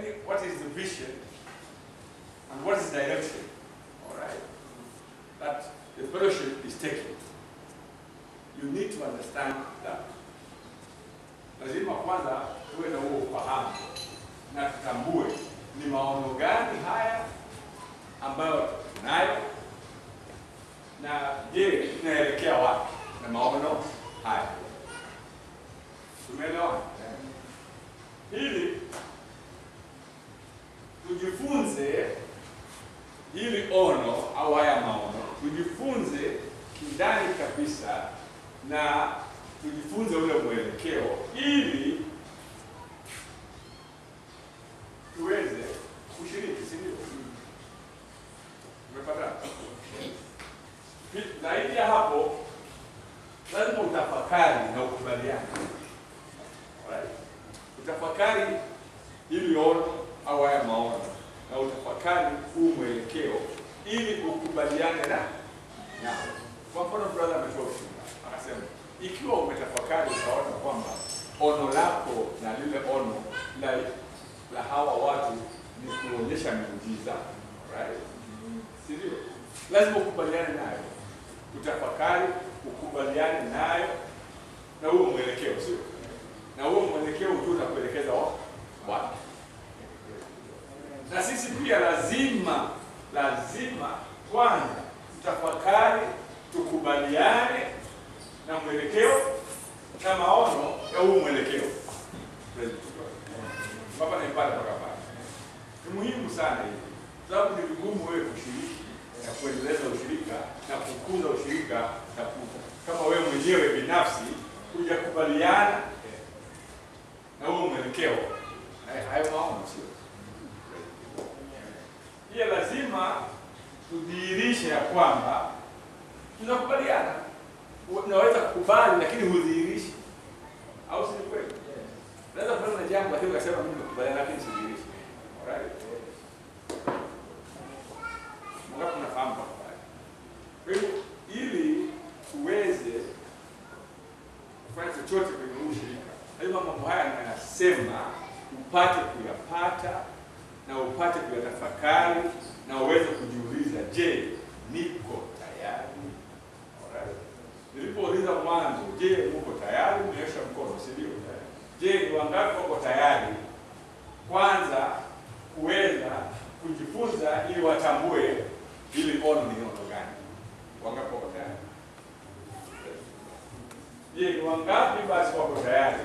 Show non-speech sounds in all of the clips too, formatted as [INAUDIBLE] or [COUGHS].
yani what is the vision and what is the direction? All right? That the fellowship is taking you need to understand that. Lazima kwanza tuwe na huo ufahamu na tutambue ni maono gani haya ambayo tunayo na je tunaelekea wapi na maono haya. Tumeelewana? Ili tujifunze hili ono au haya maono tujifunze kindani kabisa na tujifunze ule mwelekeo ili tuweze kushiriki, si ndio? Umepata? Zaidi ya hapo, lazima utafakari na ukubaliane. Utafakari ili ono au haya maono na utafakari huu mwelekeo ili ukubaliane na kwa mfano brother ametoa ushuhuda akasema, ikiwa umetafakari ukaona kwamba ono lako na lile ono la, la hawa watu ni kuonyesha miujiza right? Lazima ukubaliane nayo, utafakari, ukubaliane nayo na huo mwelekeo, sio? Na huo mwelekeo ujue utakuelekeza wapi. Na sisi pia lazima lazima kwanza tutafakari, tukubaliane na mwelekeo na maono ya huu mwelekeo. Baba naipata mpaka pale. Ni muhimu sana hivi, sababu ni vigumu wewe kushiriki na kuendeleza ushirika na kukuza ushirika na kama wewe mwenyewe binafsi hujakubaliana na huo mwelekeo hayo maono, sio pia lazima tudhihirishe ya kwamba tunakubaliana. Unaweza kukubali lakini hudhihirishi, au si kweli? Unaweza kufanya na jambo lakini ukasema mimi nimekubaliana lakini sidhihirishi. Alright? Mungu unafahamu kwa. Kwa ili uweze kufanya chochote kwenye huu shirika, lazima mambo haya ninayasema upate kuyapata na upate kuyatafakari na uweze kujiuliza, je, niko tayari? Nilipouliza mwanzo, je, uko tayari? Mnyosha mkono, si ndio? Je, ni wangapi wako tayari kwanza kuweza kujifunza ili watambue ili ono ni ono gani? Wangapi wako tayari? Je, ni wangapi basi wako tayari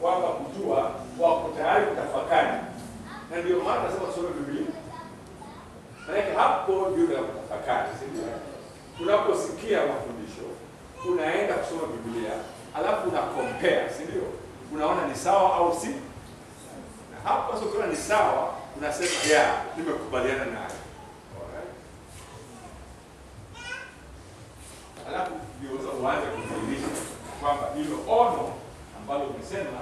kwamba kujua, wako tayari kutafakari na ndio maana nasema tusome Biblia. Maanake hapo ndio ya kutafakari, si ndio? Unaposikia mafundisho, unaenda kusoma Biblia, alafu una compare, si ndio? Unaona ni sawa au si? Na hapo sasa ukiona ni sawa, unasema yeah, nimekubaliana naye. Alafu ndio uanze kufundisha kwamba hilo ono ambalo umesema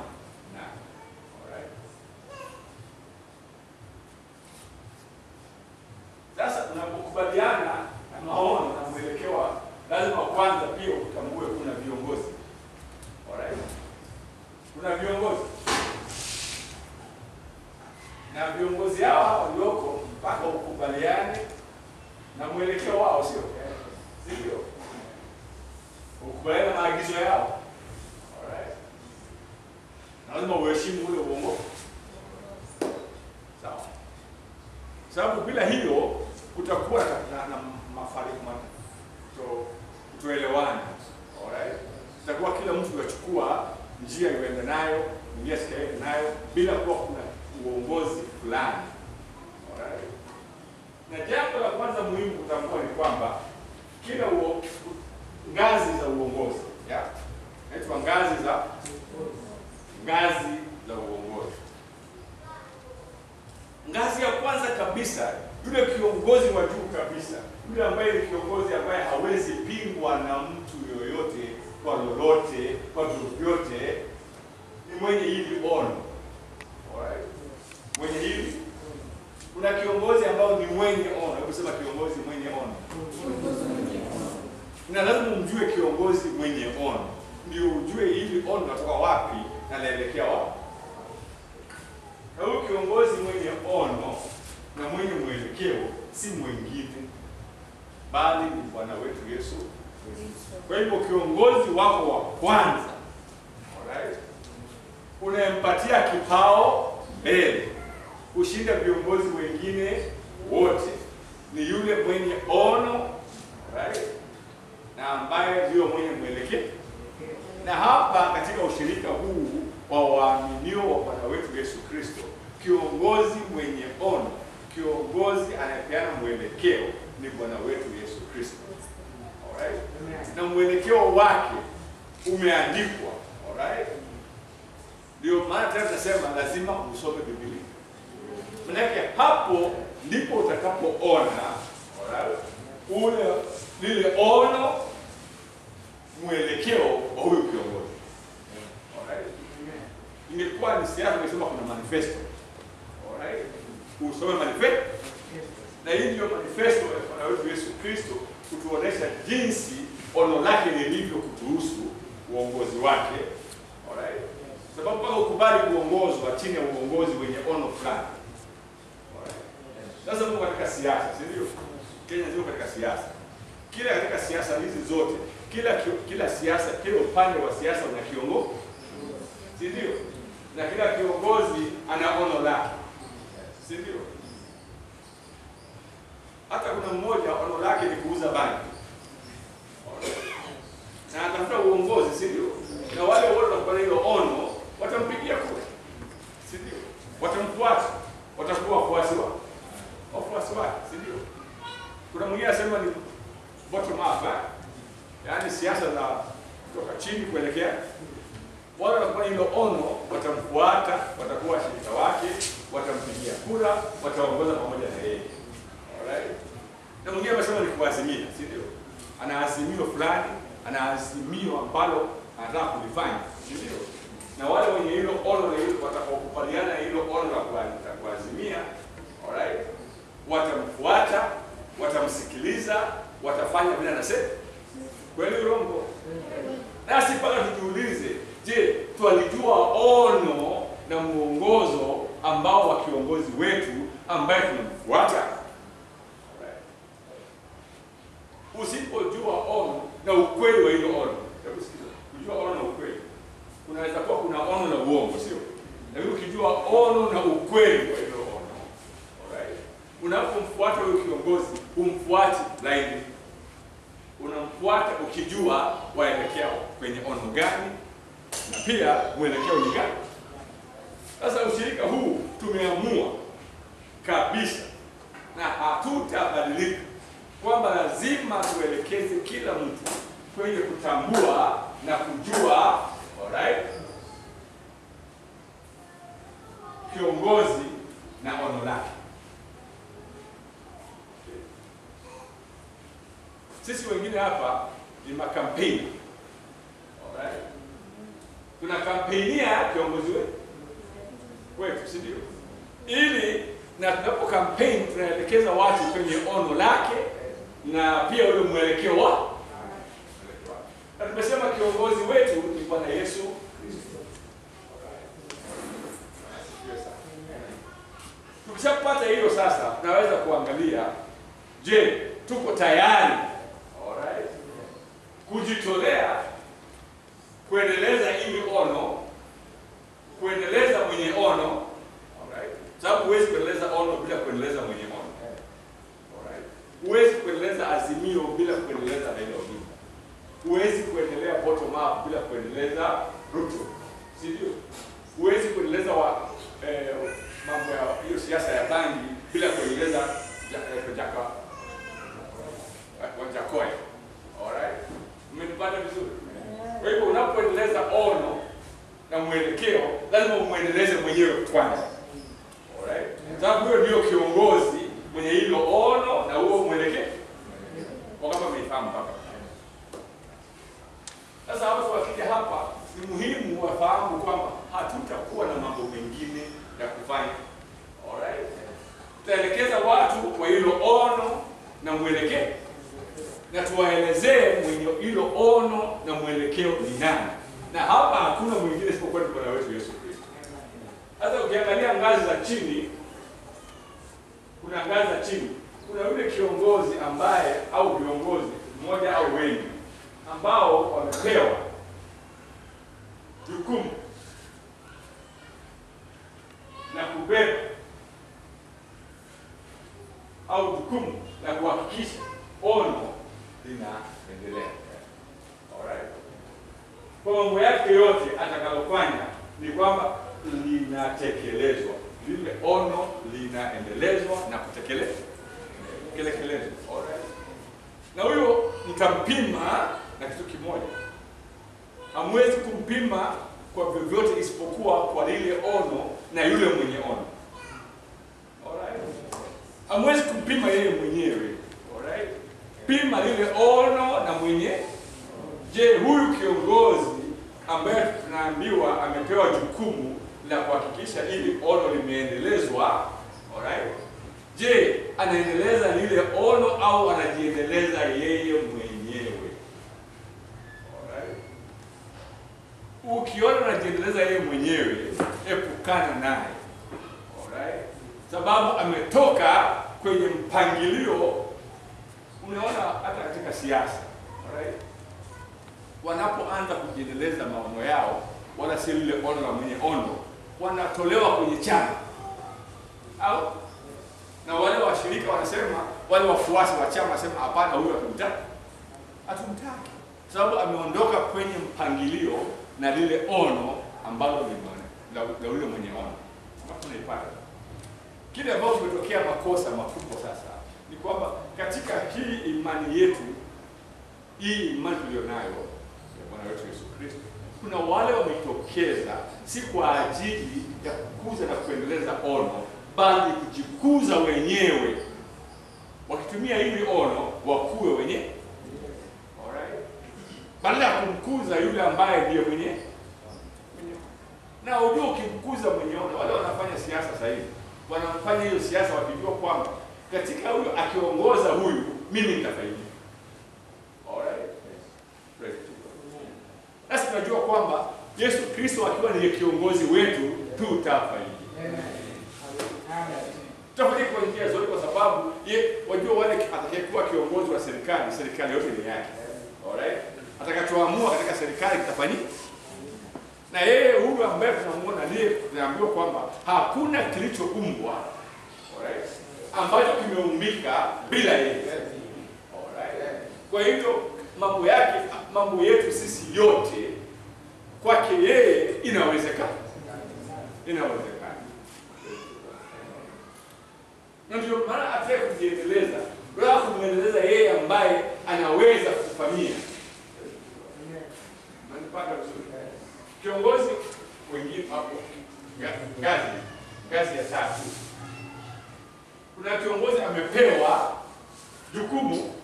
Kuna mwingine anasema ni bottom up, eh? yaani siasa za kutoka chini kuelekea. Wale wanakuwa na hilo ono, watamfuata, watakuwa washirika wake, watampigia kura, wataongoza pamoja na yeye. Alright? Na mwingine amesema ni kuazimia, si ndio? Ana azimio fulani, ana azimio ambalo anataka kulifanya, si ndio? Na wale wenye hilo ono na hilo watakaokubaliana na hilo ono la kuazimia, alright? Watamfuata, watamsikiliza, watafanya vile anasema. Kweli urongo? Nasi mpaka tujiulize, je, twalijua ono na mwongozo ambao wa kiongozi wetu ambaye tunamfuata? Usipojua ono na ukweli wa hilo ono, hebu sikiza, kujua ono na ukweli, kunaweza kuwa kuna ono na uongo, sio? Lakini ukijua ono na ukweli wa hilo unapomfuata huyo kiongozi, humfuati laini, unamfuata ukijua waelekea kwenye ono gani na pia mwelekeo ni gani. Sasa ushirika huu tumeamua kabisa na hatutabadilika kwamba lazima tuelekeze kila mtu kwenye kutambua na kujua alright, kiongozi na ono lake. Sisi wengine hapa ni makampeni alright, tuna kampenia kiongozi wetu wetu, si ndio? Ili na tunapo kampeni tunaelekeza watu kwenye ono lake na pia ule mwelekeo wa na tumesema kiongozi wetu ni Bwana Yesu. Tukishapata hilo sasa, tunaweza kuangalia, je, tuko tayari kujitolea kuendeleza ili ono, kuendeleza mwenye ono sababu huwezi kuendeleza ono bila kuendeleza mwenye ono huwezi kuendeleza azimio bila kuendeleza Raila Odinga, huwezi kuendelea bottom up bila kuendeleza Ruto, si ndio? Huwezi kuendeleza wa eh, mambo ya hiyo siasa ya bangi bila kuendeleza ja- eh, Jaka Wajakoya. Alright? Mmenipata vizuri? Kwa hivyo unapoendeleza ono na mwelekeo lazima umwendeleze mwenyewe kwanza. Alright? Sababu huyo ndio kiongozi mwenye hilo ono na huo mwelekeo. Kwa kama umeifahamu hapa. Sasa hapo wakija hapa ni muhimu wafahamu kwamba hatutakuwa na mambo mengine ya kufanya. Alright? Tutaelekeza watu kwa hilo ono na mwelekeo na tuwaelezee mwenye hilo ono na mwelekeo ni nani, na hapa hakuna mwingine isipokuwa ni Bwana wetu Yesu Kristo. Hata ukiangalia ngazi za chini, kuna ngazi za chini. Kuna yule kiongozi ambaye au viongozi mmoja au wengi ambao wamepewa jukumu na kubeba au jukumu la kuhakikisha ono linaendelea. Alright. Kwa mambo yake yote atakalofanya ni kwamba linatekelezwa, lile ono linaendelezwa na kutekelezwa tekelekezwa. Alright. Na huyo mtampima na kitu kimoja, hamwezi kumpima kwa vyovyote isipokuwa kwa lile ono na yule mwenye ono. Alright. Hamwezi kumpima yeye mwenyewe. Alright. Pima lile ono na mwenye. Je, huyu kiongozi ambaye tunaambiwa amepewa jukumu la kuhakikisha ili ono limeendelezwa, alright? Je, anaendeleza lile ono au anajiendeleza yeye mwenyewe? Alright. Ukiona anajiendeleza yeye mwenyewe, epukana naye. Alright. Sababu ametoka kwenye mpangilio. Unaona hata katika siasa. right? Wanapoanza kujiendeleza maono yao, wala si lile ono la mwenye ono, wanatolewa kwenye chama au na wale washirika wanasema, wale wafuasi wa chama wanasema hapana, huyu hatumtaki, hatumtaki sababu ameondoka kwenye mpangilio na lile ono ambalo la yule mwenye ono. Kile ambacho kimetokea makosa makubwa sasa kwamba katika hii imani yetu, hii imani tuliyonayo ya Bwana wetu Yesu Kristo, kuna wale wametokeza si kwa ajili ya kukuza na kuendeleza ono bali kujikuza wenyewe, wakitumia hili ono wakuwe wenye. Alright, badala ya kumkuza yule ambaye ndiye mwenye. Na ujua ukimkuza mwenye ono, wale wanafanya siasa sasa hivi. Wanafanya hiyo siasa wakijua kwamba katika huyo akiongoza huyu mimi nitafaidika. Alright. Sasa tunajua kwamba Yesu Kristo akiwa ndiye kiongozi wetu tutafaidika tutafaidika kwa njia zote, kwa sababu ye wajua, wale atakayekuwa kiongozi wa serikali, serikali yote ni yake. Alright, atakachoamua katika serikali kitafanyika, na yeye huyu ambaye tunamuona ndiye tunaambiwa kwamba hakuna kilichoumbwa alright, ambacho kimeumbika bila yeye. Kwa hivyo mambo yake, mambo yetu sisi yote kwake yeye inawezekana, inawezekana na ndio maana atake kujiendeleza, wala kumwendeleza yeye ambaye anaweza kufanyia. Nanipata vizuri. Kiongozi wengine hapo ngazi ngazi ya tatu, kuna kiongozi amepewa jukumu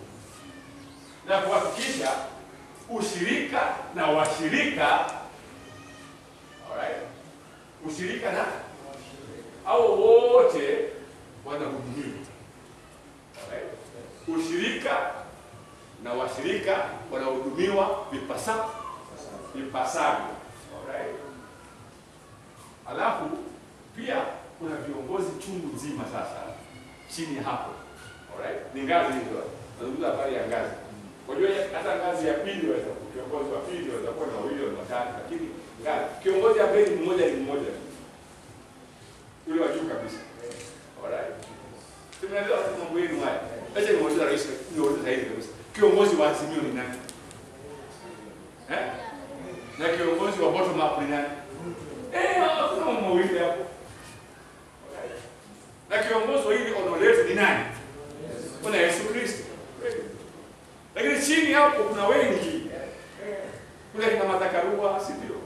la kuhakikisha ushirika na washirika, alright, ushirika na au wote wanahudumiwa. Alright? Ushirika na washirika wanahudumiwa vipasavyo vipasavyo. Alright? Alafu pia kuna viongozi chungu nzima sasa chini hapo. Alright? Ni ngazi hizo. Nazungumza habari ya ngazi. Kwa hiyo hata ngazi ya pili waweza kiongozi wa pili waweza kuwa na wawili au watatu, lakini ngazi kiongozi ambaye ni mmoja ni mmoja. Yule wa juu kabisa. Alright. Tumeelewa mambo yenu haya. Acha nimuulize rais, niulize zaidi kabisa. Kiongozi wa Azimio ni nani? Eh? Na kiongozi wa bottom up ni nani? Eh, kuna mambo hapo. Na kiongozi wa hili ono letu ni nani? Kuna Yesu Kristo. Lakini chini hapo kuna wengi. Kuna kina Matakarua, si ndio?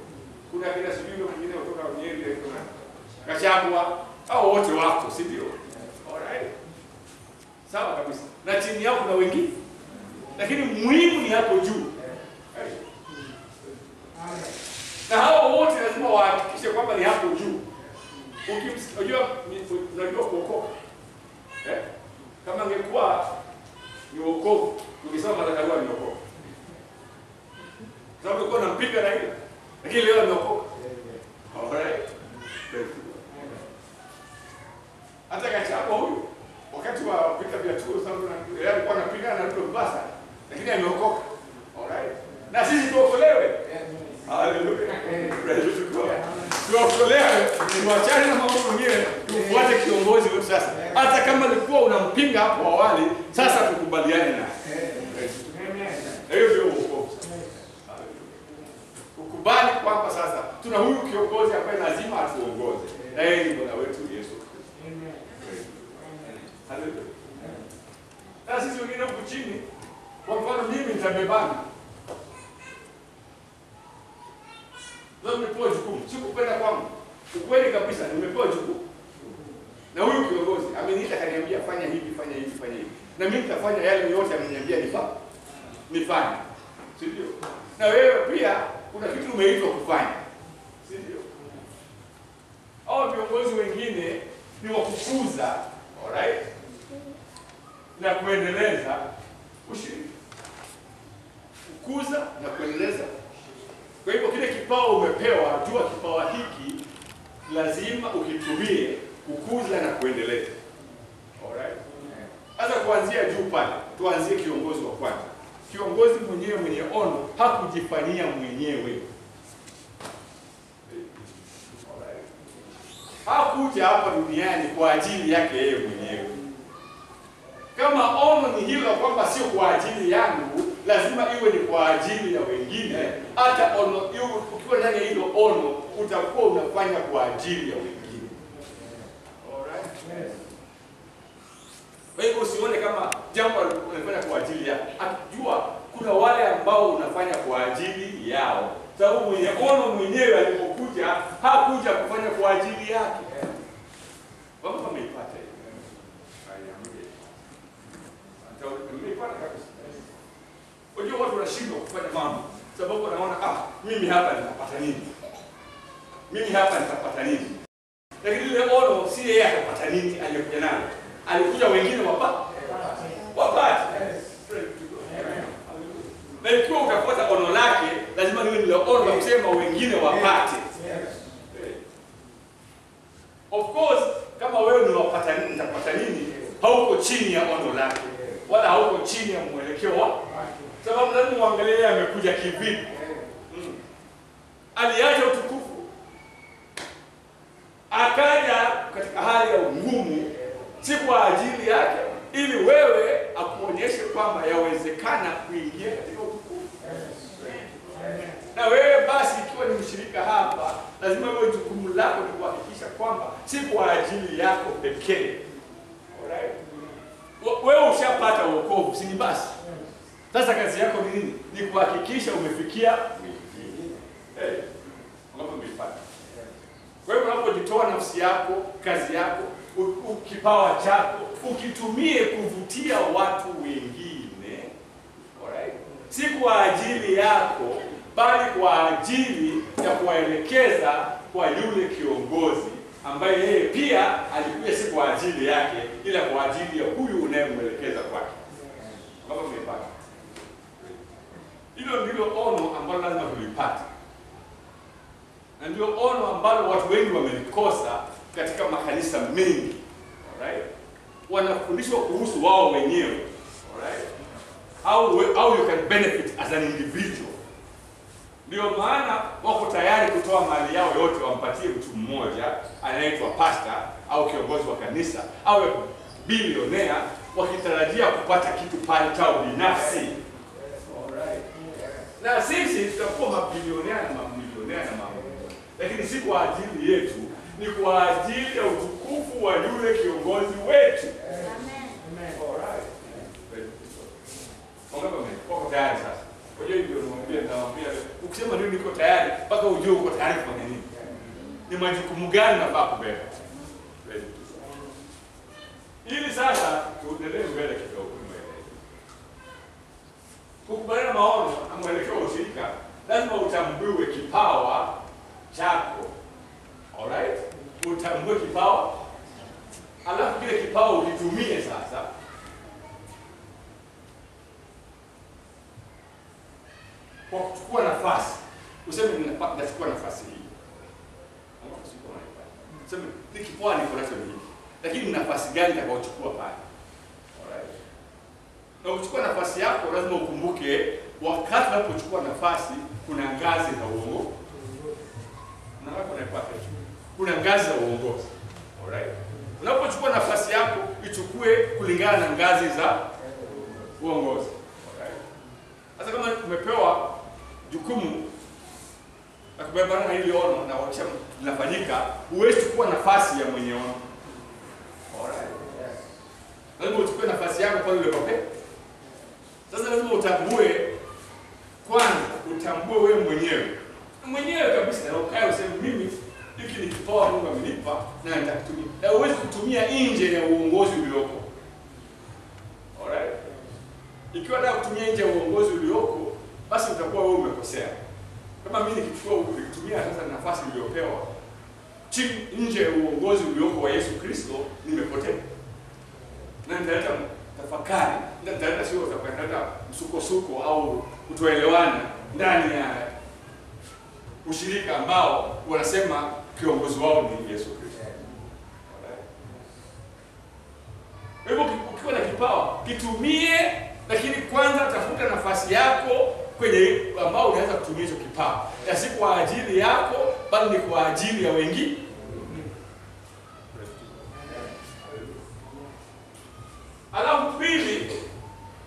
Kuna kina sijui mwingine kutoka Nyeri, kuna Kachagwa, hao wote wako, si ndio? Alright. Sawa kabisa. Na chini yao kuna wengine. Lakini muhimu ni hapo juu. Na hao wote lazima wahakikishe kwamba ni hapo juu. Unajua unajua kuokoka. Eh? Kama angekuwa ni wokovu, ukisema Matakarua ni wokovu. Sababu ulikuwa unampiga na ile. Lakini leo ameokoka. Alright. Hata Gachagua huyu wakati wa vita vya 2000 yeye alikuwa anapigana na Rudolf mbasa, lakini ameokoka. Alright, na sisi tuokolewe. Haleluya. Tuokolewe, tuachane na mambo mengine, tufuate kiongozi wetu sasa. Hata kama ulikuwa unampinga hapo awali, sasa tukubaliane naye. Hiyo ndio wokovu. Ukubali kwamba sasa tuna huyu kiongozi ambaye lazima atuongoze, na yeye ni Bwana wetu Yesu Amen. Haleluya. Sisi wengine huku chini, kwa mfano mimi nitabebana. Leo umepewa jukumu, sikupenda kwangu. Ukweli kabisa nimepewa jukumu. Na huyu kiongozi ameniita kaniambia fanya hivi, fanya hivi, fanya hivi. Na mimi nitafanya yale yote ameniambia nifa nifanye. Si ndio? Na wewe pia kuna kitu umeitwa kufanya. Si ndio? Hao viongozi wengine ni wa kukuza, alright? Na kuendeleza ushirika. Kukuza na kuendeleza. Kwa hivyo kile kipawa umepewa, jua kipawa hiki lazima ukitumie kukuza na kuendeleza. Alright? Sasa kuanzia juu pale, tuanzie kiongozi wa kwanza. Kiongozi mwenyewe mwenye ono hakujifanyia mwenyewe. Hakuja hapa duniani kwa ajili yake yeye mwenyewe. Kama ono ni hilo kwamba sio kwa ajili yangu, lazima iwe ni kwa ajili ya wengine. Hata ono ukiwa ndani ya hilo ono, utakuwa unafanya kwa ajili ya wengine. Alright? Kwa hivyo usione kama jambo unafanya kwa ajili yako. Akijua kuna wale ambao unafanya kwa ajili yao, sababu mwenye ono mwenyewe alipokuja hakuja kufanya kwa ajili yake. Wako wameipata hiyo. Haya, mje. Mmeipata kabisa. Unajua watu wanashindwa kufanya mambo sababu anaona ah, mimi hapa nitapata nini? Mimi hapa nitapata nini? Lakini ile ono si yeye atapata nini aliyekuja nayo. Alikuja wengine wapate. Wapate. Na ikiwa ono lake, lazima ono kusema wengine wapate. Of course, kama wewe ni wapata nini, nini? Hauko chini ya ono lake. Wala hauko chini ya mwelekeo sababu lazima muangalie yeye amekuja kivipi. Mm. Aliacha utukufu, akaja katika hali ya ugumu, si kwa ajili yake, ili wewe akuonyeshe kwamba yawezekana kuingia katika utukufu. Na wewe basi, ikiwa ni mshirika hapa, lazima wewe jukumu lako ni kuhakikisha kwamba si kwa ajili yako pekee. Alright? Wewe ushapata wokovu, si basi? Sasa kazi yako ni nini? Ni kuhakikisha umefikia mwingine. Umeipata. Kwa hiyo unapojitoa nafsi yako, kazi yako, kipawa chako, ukitumie kuvutia watu wengine. Alright? Si kwa ajili yako, bali kwa ajili ya kuwaelekeza kwa yule kiongozi ambaye yeye pia alikuja si kwa ajili yake, ila kwa ajili ya huyu unayemwelekeza kwake. Ambapo umeipata. Hilo ndilo ono ambalo lazima tulipate, na ndio ono ambalo watu wengi wamelikosa katika makanisa mengi. Alright? Wanafundishwa kuhusu wao wenyewe. Alright? How, how you can benefit as an individual. Ndio maana wako tayari kutoa mali yao yote wampatie mtu mmoja anaitwa pasta au kiongozi wa kanisa au bilionea, wakitarajia kupata kitu pale chao binafsi. Na sisi tutakuwa mabilionea na mamilionea na mamilionea, lakini si kwa ajili yetu, ni kwa ajili ya utukufu wa yule kiongozi wetu. Tayari sasa? Nimwambia ukisema nini niko tayari mpaka ujue uko tayari kufanya nini. Ni majukumu gani nafaa kubeba? Ili sasa tuendelee mbele kidogo. Kukubaliana maono na mwelekeo ushirika, lazima utambuwe kipawa chako. Alright? Utambue kipawa, alafu kile kipawa ukitumie sasa kwa kuchukua nafasi. Useme nachukua nafasi hii. Useme kipawa niko nacho lakini nafasi gani nitakaochukua pale. Na kuchukua nafasi yako lazima ukumbuke wakati unapochukua nafasi kuna ngazi za uongozi. Kuna ngazi za uongozi. Alright. Unapochukua nafasi yako ichukue kulingana na ngazi za uongozi. Sasa kama umepewa jukumu na kubebana na hili ono na wakisha linafanyika, huwezi chukua nafasi ya mwenye ono. Alright. Lazima uchukue nafasi yako kwa yule ulipopewa. Sasa lazima utambue kwanza, utambue wewe mwenyewe mwenyewe kabisa, na ukae useme mimi hiki ni kipawa Mungu amenipa na nitakitumia. Na huwezi kutumia nje ya uongozi ulioko. Alright? Ikiwa nataka kutumia nje ya uongozi ulioko, basi utakuwa wewe umekosea. Kama mimi nikichukua nikitumia sasa nafasi niliyopewa chini nje ya uongozi ulioko wa Yesu Kristo, nimepotea. Na nitaleta tafakari, sio nitaleta msukosuko au kutoelewana ndani ya ushirika ambao wanasema kiongozi wao ni Yesu Kristo. Hivyo ukiwa na kipawa kitumie, lakini kwanza tafuta nafasi yako kwenye ambao unaweza kutumia hicho kipawa, na si kwa ajili yako, bali ni kwa ajili ya wengine. Alafu pili,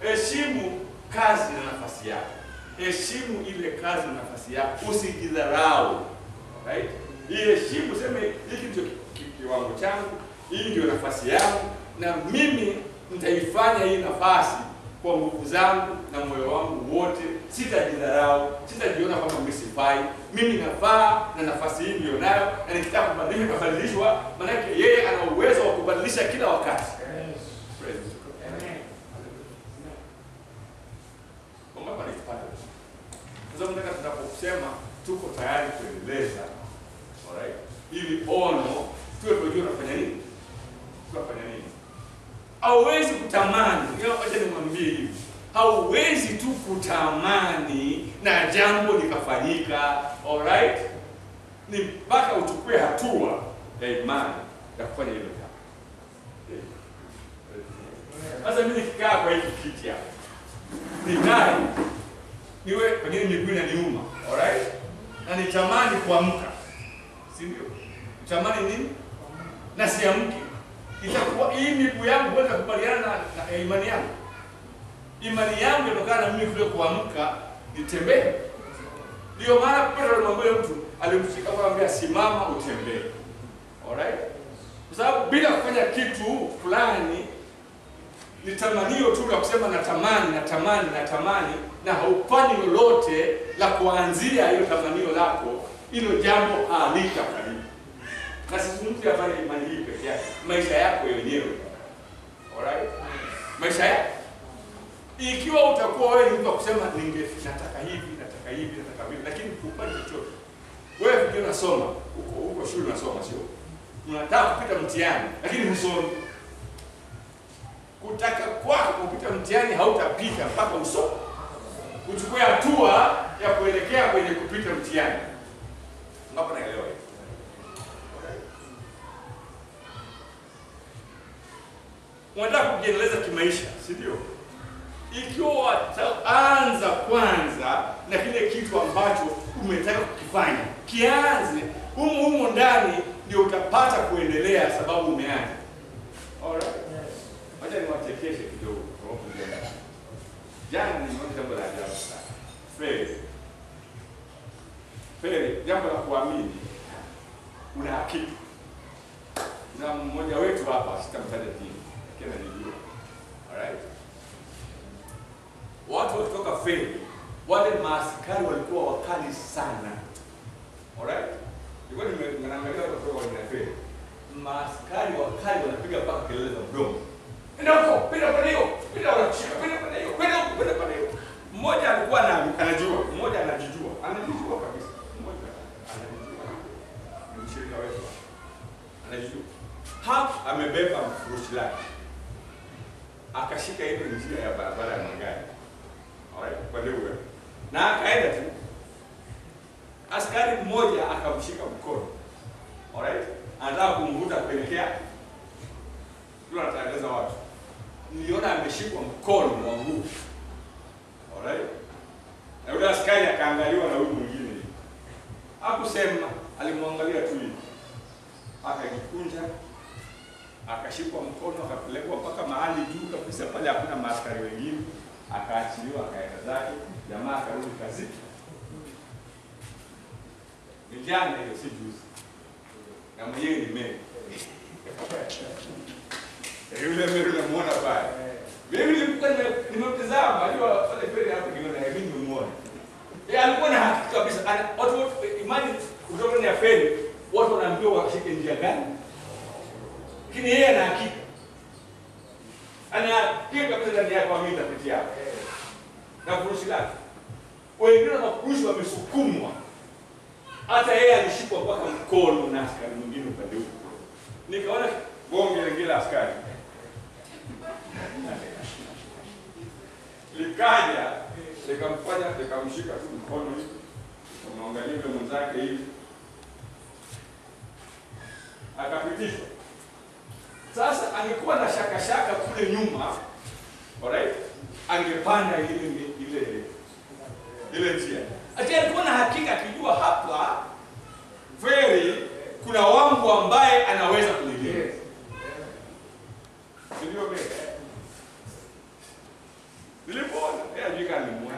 heshimu kazi na nafasi yako. Heshimu ile kazi na nafasi yako, usijidharau. Right? Iheshimu, sema hiki ndio kiwango changu, hii ndio nafasi yangu, na mimi nitaifanya hii nafasi kwa nguvu zangu na moyo wangu wote. Sitajidharau, sitajiona kama misifai. Mimi nafaa na nafasi hii niliyonayo, nayo, na nikitaka kubadilika nitabadilishwa, maanake yeye ana uwezo wa kubadilisha kila wakati. Praise God. Mungu anatupata. Sasa mtaka tunaposema tuko tayari kuendeleza, alright, ili ono tuwe tunajua tunafanya nini, tunafanya nini. Hauwezi kutamani, acha nimwambie hivi, hauwezi tu kutamani na jambo likafanyika, alright, ni mpaka uchukue hatua ya imani ya kufanya hilo jambo. Sasa mimi nikikaa kwa hiki kiti hapa nikae niwe pengine miguu inaniuma, alright, na nitamani kuamka, si ndio? Nitamani nini? Na siamki, itakuwa hii miguu yangu huweza kubaliana na, na imani yangu. Imani yangu inatokana na mimi kule kuamka nitembee. Ndio maana Petro alimwambia mtu, alimshika akamwambia simama utembee, alright, kwa sababu bila kufanya kitu fulani ni tamanio tu la kusema natamani natamani natamani, na haupani lolote la kuanzia hiyo tamanio lako, ilo jambo halitafanyika. Na sizungumzi habari imani hii peke yake, maisha yako yenyewe, alright, maisha yako. Ikiwa utakuwa wewe ni mtu kusema ninge nataka hivi nataka hivi nataka hivi, lakini hufanyi chochote, wewe vile unasoma huko huko shule unasoma, sio? Unataka kupita mtihani, lakini husomi kutaka kwako kupita mtihani hautapita mpaka usome, uchukue hatua ya kuelekea kwenye kupita mtihani. Ngapo naelewa hiyo? Unataka kujiendeleza kimaisha, si ndio? Ikiwa wataanza kwanza na kile kitu ambacho umetaka kukifanya, kianze humo humo ndani, ndio utapata kuendelea, sababu umeanza. Alright. Wacha niwachekeshe kidogo kwa sababu ndio. Jana nimeona jambo la ajabu sana. Feli. Feli, jambo la kuamini. Una hakika. Na mmoja wetu hapa sitamtaja jina, lakini anajua. Alright. Watu wakitoka Feli, wale maaskari walikuwa wakali sana. Alright? Nilikuwa nimeangalia watu kutoka kwa Feli. Maaskari wakali wanapiga mpaka kelele za mdomo. Huko, penda kwa hiyo, penda wanachika. penda penda huko, kwenda pale. Mmoja alikuwa na anajua, mmoja anajijua, anajijua kabisa. Mmoja anajijua. Ni mshirika wetu. Anajijua. Hap amebeba mfurushi lake. Akashika ile njia ya barabara ya. Alright. Na akaenda tu. Askari mmoja akamshika mkono. Alright? Anataka kumvuta kuelekea anatangaza watu. Niliona ameshikwa mkono wa nguvu. Alright? Na yule askari akaangaliwa na huyu mwingine. Hakusema, alimwangalia tu hivi. Akajikunja, akashikwa mkono, akapelekwa mpaka mahali juu kabisa pale hakuna maaskari wengine, akaachiliwa, akaenda zake. Jamaa akarudi kazini. Ni jana hiyo, si juzi, na mwenyewe ni Mary. [LAUGHS] Yule mimi nimemuona pale. Mimi nilikuwa nimemtazama, najua pale hapo mimi nimemuona. Yeye alikuwa na hakika kabisa. Watu imagine kutoka ya watu wanaambiwa washike njia gani? Lakini yeye ana hakika. Ana hakika kabisa ndani yake mimi nitapitia. Na lake. Wengine wa wamesukumwa. Hata yeye alishikwa mpaka mkono na askari mwingine upande huko. Nikaona bonge lingine askari. Likaja likamfanya likamshika tu mkono hivi, unaangalia yule mwenzake hivi, akapitishwa. Sasa angekuwa na shaka shaka kule nyuma, alright, angepanda ile ile ile njia. Ati alikuwa na hakika akijua hapa feri kuna wangu ambaye anaweza kunilinda. Ndio vile. Nilipoona yeye ajui kama nilimwona.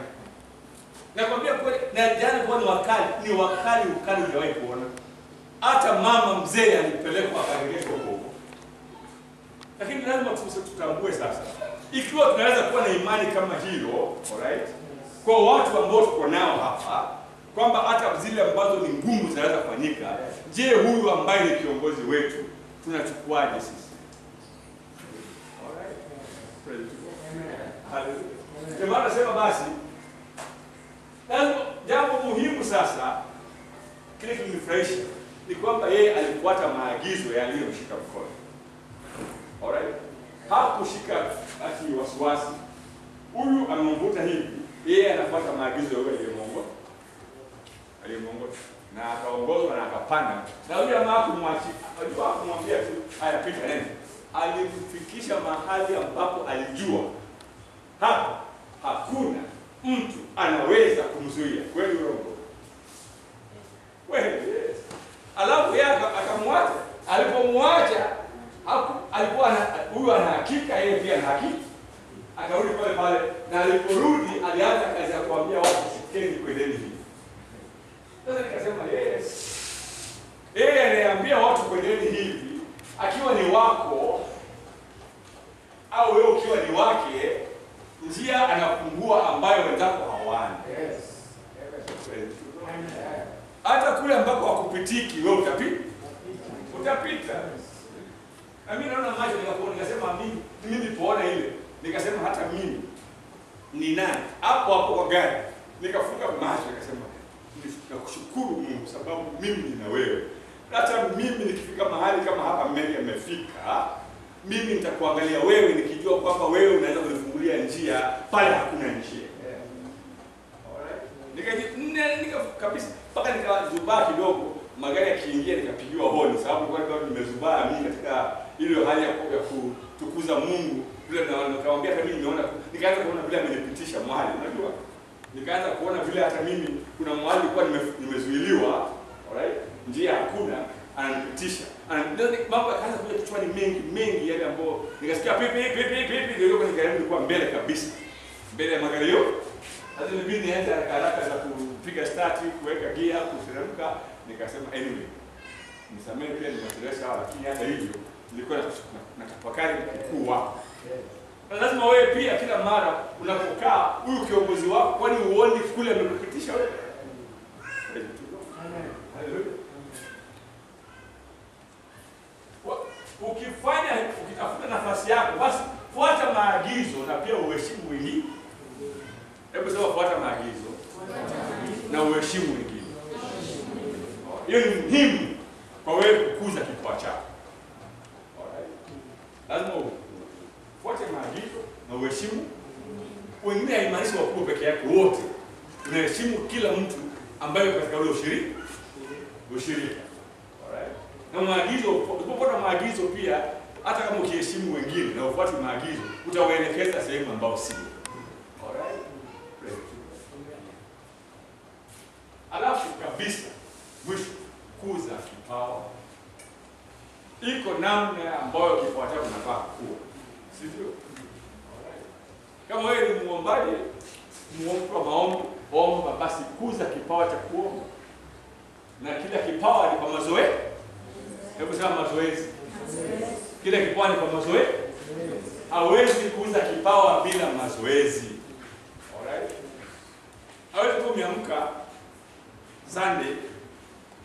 Nakwambia kweli na jana kwa ni wakali, ni wakali ukali hujawahi kuona. Hata mama mzee alipelekwa akaregeshwa huko. Lakini lazima tu- tutambue sasa. Ikiwa tunaweza kuwa na imani kama hiyo, alright? Kwa watu ambao tuko nao hapa kwamba hata zile ambazo ni ngumu zinaweza kufanyika, je, huyu ambaye ni kiongozi wetu tunachukuaje sisi? Alright? Praise God. Hallelujah. Ndio maana nasema basi, lazima jambo muhimu sasa, kile kilinifurahisha ni kwamba yeye alifuata maagizo yaliyoshika mkono. Alright? Hakushika ati wasiwasi. Huyu amemvuta hivi, yeye anafuata maagizo ya yule aliyemwongoza. Aliyemwongoza. Na akaongozwa na akapanda. Na yule jamaa kumwachi, unajua kumwambia tu haya pita nenda. Alimfikisha mahali ambapo alijua hapa hakuna mtu anaweza kumzuia. Kweli urongo? Yes. Alafu yeye aka- akamwacha. Alipomwacha alikuwa huyu ana hakika, yeye pia ana hakika. Akarudi pale pale, na aliporudi alianza kazi ya kuambia watu shikeni, kwendeni hivi. Sasa nikasema yes, yeye anayeambia watu kwendeni hivi, akiwa ni wako au wewe ukiwa ni wake, njia anafungua ambayo wenzako hawana. Hata kule ambako hakupitiki wewe utapita, utapita. Na mimi naona macho nikapoona, nikasema mimi mimi poona ile nikasema hata mimi ni nani hapo hapo kwa gari, nikafunga macho nikasema nakushukuru Mungu sababu mimi nina wewe. Hata mimi nikifika mahali kama hapa Mary amefika, mimi nitakuangalia wewe nikijua kwamba wewe unaweza kunifungulia njia pale hakuna njia. Nikaji- nika kabisa mpaka nikazubaa kidogo, magari yakiingia nikapigiwa honi, sababu kwa sababu nimezubaa mimi katika ile hali ya kutukuza Mungu. Vile, na nikamwambia hata mimi nimeona, nikaanza kuona vile amenipitisha mahali, unajua, nikaanza kuona vile hata mimi kuna mahali nilikuwa nime- nimezuiliwa, alright, njia hakuna, ananipitisha mambo yakaanza kuja kichwani mengi mengi, yale ambayo nikasikia pipi pipi pipi, ndio nikaenda nilikuwa mbele kabisa, mbele ya magari yote sasa ilibidi niende haraka za kupiga start, kuweka gia, kuteremka. Nikasema anyway, nisamehe pia nimechelewesha, lakini hata hivyo nilikuwa na- tafakari wako. Na lazima wewe pia kila mara unapokaa huyu kiongozi wako, kwani uoni kule amekupitisha wewe? Hallelujah. Wa- Ukifanya ukitafuta nafasi yako, basi fuata maagizo na pia uheshimu wengine. Hebu sema fuata maagizo na uheshimu wengine. Hiyo ni muhimu kwa wewe kukuza kipawa chako. Lazima ufuate maagizo na uheshimu wengine. Haimaanishi wakuu peke yako, wote unaheshimu kila mtu ambaye katika ule ushirika ushirika. Na maagizo, usipofuata maagizo pia, hata kama ukiheshimu wengine na ufuati maagizo, utawaelekeza sehemu ambayo si? Alafu kabisa mwisho, kuza kipawa. Iko namna ambayo kipawa chako kinafaa kuwa, si ndio? Kama wewe ni muombaji, muombe kwa maombi, omba basi, kuza kipawa cha kuomba, na kila kipawa ni kwa mazoezi. Hebu sema mazoezi. Kile kipawa ni kwa mazoezi. Hawezi kuuza kipawa bila mazoezi. Alright? Hawezi tu umeamka Sunday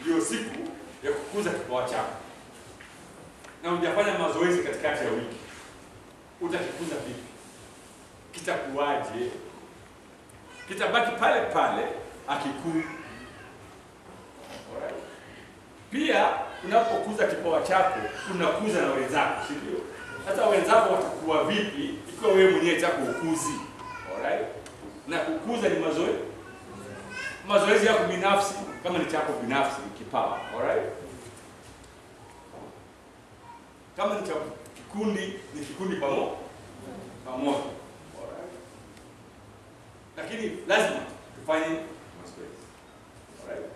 ndio siku ya kukuza kipawa chako na hujafanya mazoezi katikati ya wiki, utakikuza vipi? Kitakuwaje? Kitabaki pale pale akikuu. Alright? Pia unapokuza kipawa chako unakuza na wenzako, si ndio? Hata wenzako watakuwa vipi ikiwa wewe mwenyewe chako ukuzi? Alright? Na kukuza ni mazoezi, mazoezi yako binafsi, kama ni chako binafsi kipawa. Alright? Kama ni cha kikundi, ni kikundi pamoja pamoja. Alright? Lakini lazima tufanye mazoezi. Alright?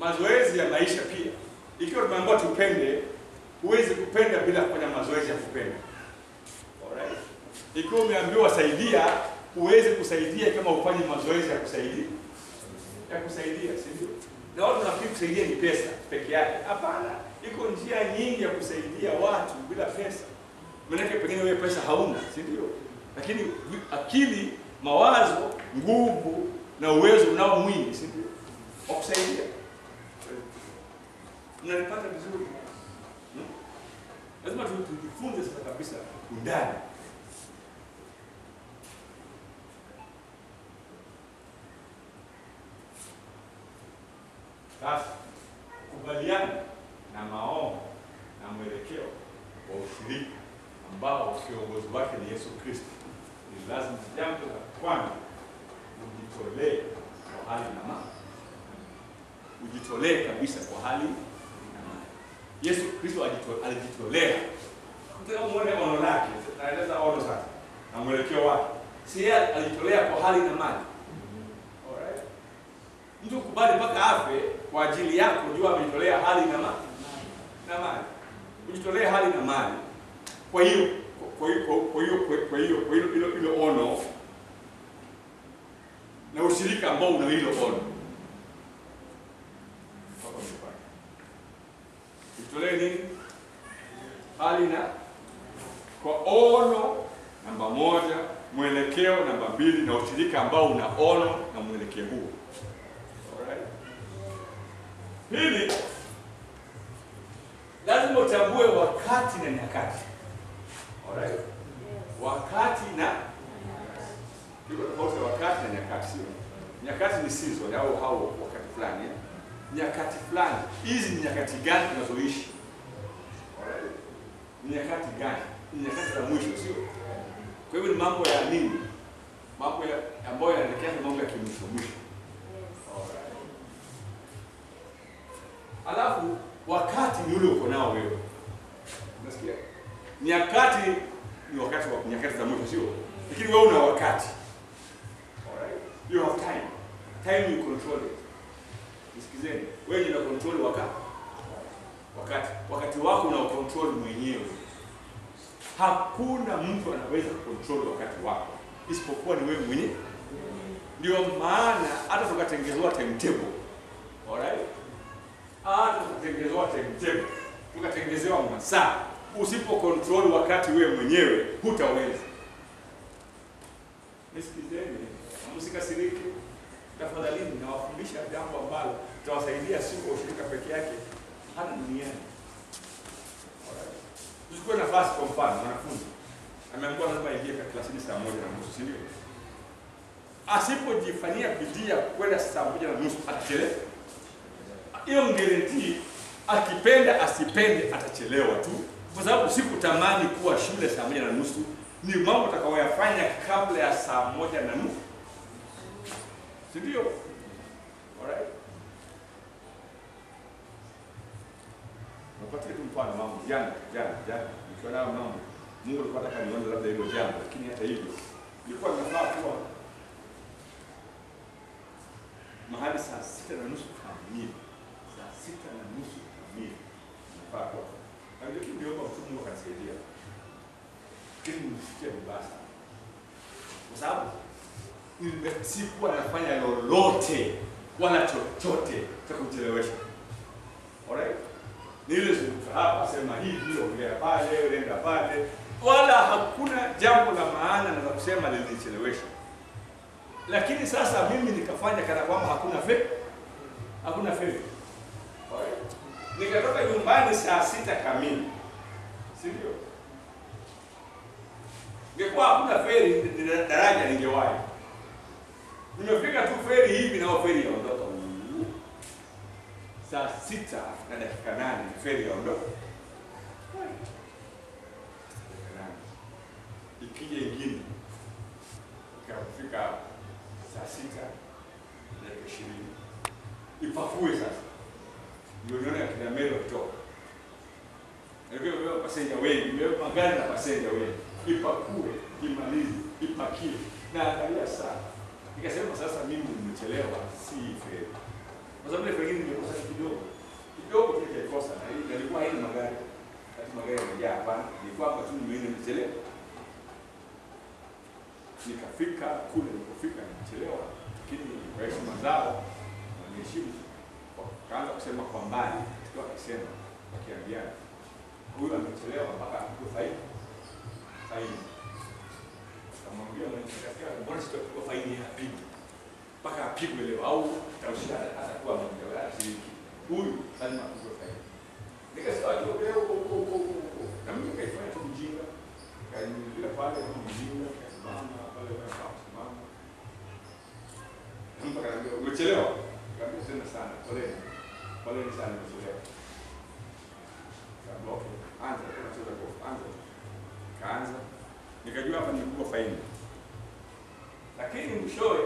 Mazoezi ya maisha pia. Ikiwa tumeambiwa tupende, huwezi kupenda bila kufanya mazoezi ya kupenda. Alright? Ikiwa umeambiwa saidia, huwezi kusaidia kama ufanye mazoezi ya kusaidia ya kusaidia, si ndio? Na watu nafikiri kusaidia ni pesa peke yake. Hapana, iko njia nyingi ya kusaidia watu bila pesa. Maanake pengine wewe pesa hauna, si ndio? Lakini akili, mawazo, nguvu na uwezo unao mwingi, si ndio? Wa kusaidia. Mnanipata vizuri? Hmm? Lazima tujifunze sasa kabisa undani. Sasa kubaliana na maono na mwelekeo wa ushirika ambao kiongozi wake ni Yesu Kristo, ni lazima, jambo la kwanza, ujitolee kwa hali na mali, ujitolee kabisa kwa hali. Yesu Kristo alijitolea. Muone ono lake, naeleza ono sasa na mwelekeo wake. Si yeye alijitolea kwa hali na mali. Alright? Mtu kubali mpaka afe kwa ajili yako, jua amejitolea hali na mali na mali, kujitolea hali na mali. Kwa hiyo kwa hiyo kwa hiyo kwa hiyo kwa hiyo hilo hilo ono na ushirika ambao una hilo ono Hapa Kujitolea nini? Hali na kwa ono namba moja, mwelekeo namba mbili, na ushirika ambao una ono na mwelekeo huo. Pili, lazima utambue wakati na nyakati. Alright. yes. Wakati na tofauti wakati na nyakati, sio? Nyakati ni season au au wakati fulani. Nyakati fulani. Hizi ni nyakati gani tunazoishi? Ni nyakati gani? Ni nyakati za mwisho, sio? Kwa hivyo ni mambo ya nini? Mambo ya ambayo yanaelekea ni mambo ya kimwisho mwisho. Alafu wakati ni ule uko nao wewe. Unasikia? Nyakati ni wakati wa nyakati za mwisho sio? Lakini wewe una wakati. You have time. Time you control it. Nisikizeni. Wewe una control wakati. Wakati wakati wako una control mwenyewe. Hakuna mtu anaweza control wakati wako isipokuwa ni wewe mwenyewe. Ndio maana hata tukatengezewa timetable. Alright? hata tukatengezewa timetable, tukatengezewa masaa. Usipo control wakati wewe mwenyewe hutaweza. Nisikizeni, msikasirike. Tafadhalini, nawafundisha jambo ambalo litawasaidia si kwa ushirika peke yake, hata duniani. Tuchukue nafasi kwa mfano, mwanafunzi ameambiwa lazima aingie klasini saa moja na nusu, si ndio? Asipojifanyia bidii ya kwenda saa moja na nusu atachelewa hiyo ngereti akipenda asipende atachelewa tu, kwa sababu sikutamani kuwa shule saa moja na nusu. Ni mambo utakayoyafanya kabla ya saa moja na nusu, si ndio? Alright, napatia tu mfano mambo jana jana jana, nikiwa nayo mambo. Mungu alikuwa anataka nione labda hilo jambo, lakini hata hivyo nilikuwa nimevaa kuwa mahali saa sita na nusu kamili, saa sita na nusu kamili nimevaa kuwa lakini niliomba mtu Mungu akanisaidia, lakini nilisikia vibaya. Sana kwa sababu sikuwa nafanya lolote wala chochote cha kuchelewesha. Alright? Ni ile hapa sema hivi, ongea pale, lenga pale, wala hakuna jambo la maana na kusema lilichelewesha. Lakini sasa mimi nikafanya kana kwamba hakuna fe, hakuna fe. Nikatoka nyumbani saa sita kamili, si ndio? Ingekuwa hakuna feri, daraja ningewahi. Nimefika tu feri hivi nao feri yaondoka. Saa sita na dakika nane feri yaondoka. Ikija ingine ikafika saa sita dakika ishirini. Ipakue sasa, ndio nione akina Melo kutoka. Pasenja wengi, nimebeba magari na pasenja wengi, ipakue, imalizi ipakie. Na angalia sana. ikasema sasa mimi nimechelewa, si feri, kwa sababu ile feri nimekosa kidogo. Kidogo tu nikaikosa, na hii nilikuwa haina magari, kati magari yamejaa. Hapana, nilikuwa hapa tu nimeenda nimechelewa. Nikafika kule nilipofika nimechelewa, lakini kwa heshima zao waniheshimu, wakaanza kusema kwa mbali, tukiwa wakisema wakiambiana huyu amechelewa mpaka apigwe faini. Faini. Kamwambia mwenyewe, mbona sitapigwa faini ya apigwe mpaka apigwe leo, au tausha atakuwa mmoja wa shiriki huyu lazima apigwe faini. Nikasema tu leo huko huko huko na mimi nikaifanya tu mjinga, kaingia pale kama mjinga, kasimama pale kwa kusimama, mpaka naambia umechelewa. kabisa sana sana, poleni poleni sana, nimechelewa. Kaambia okay, anza tena cheza kwa anza. Kaanza, nikajua hapa nilikuwa faini, lakini mwishowe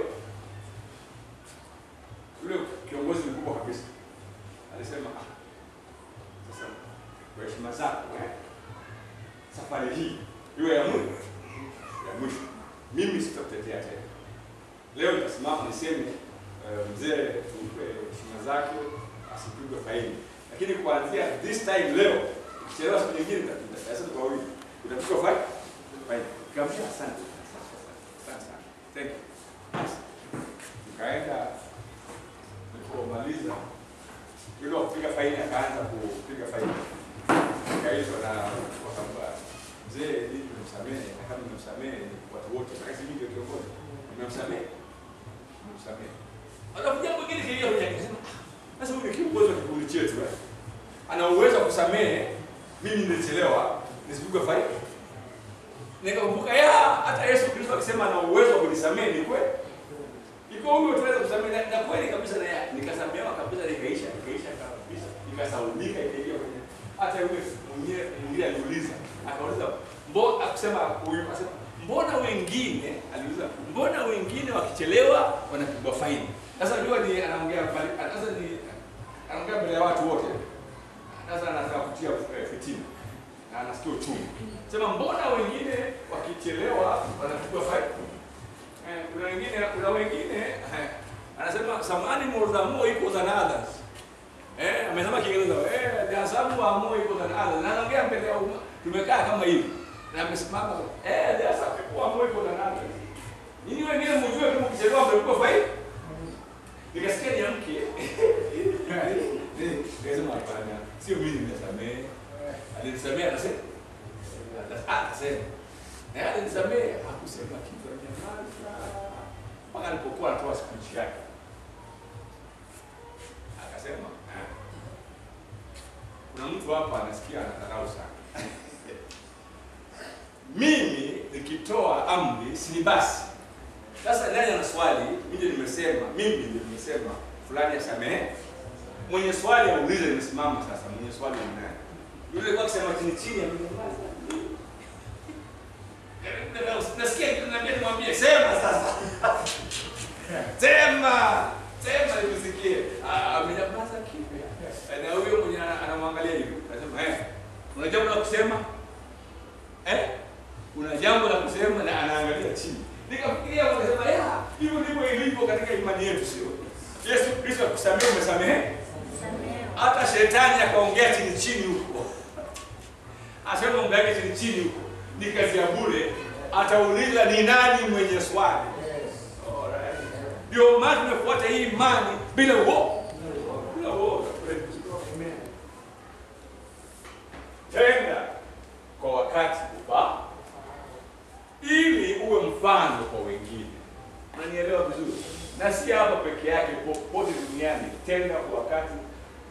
yake, popote duniani. tena kwa wakati.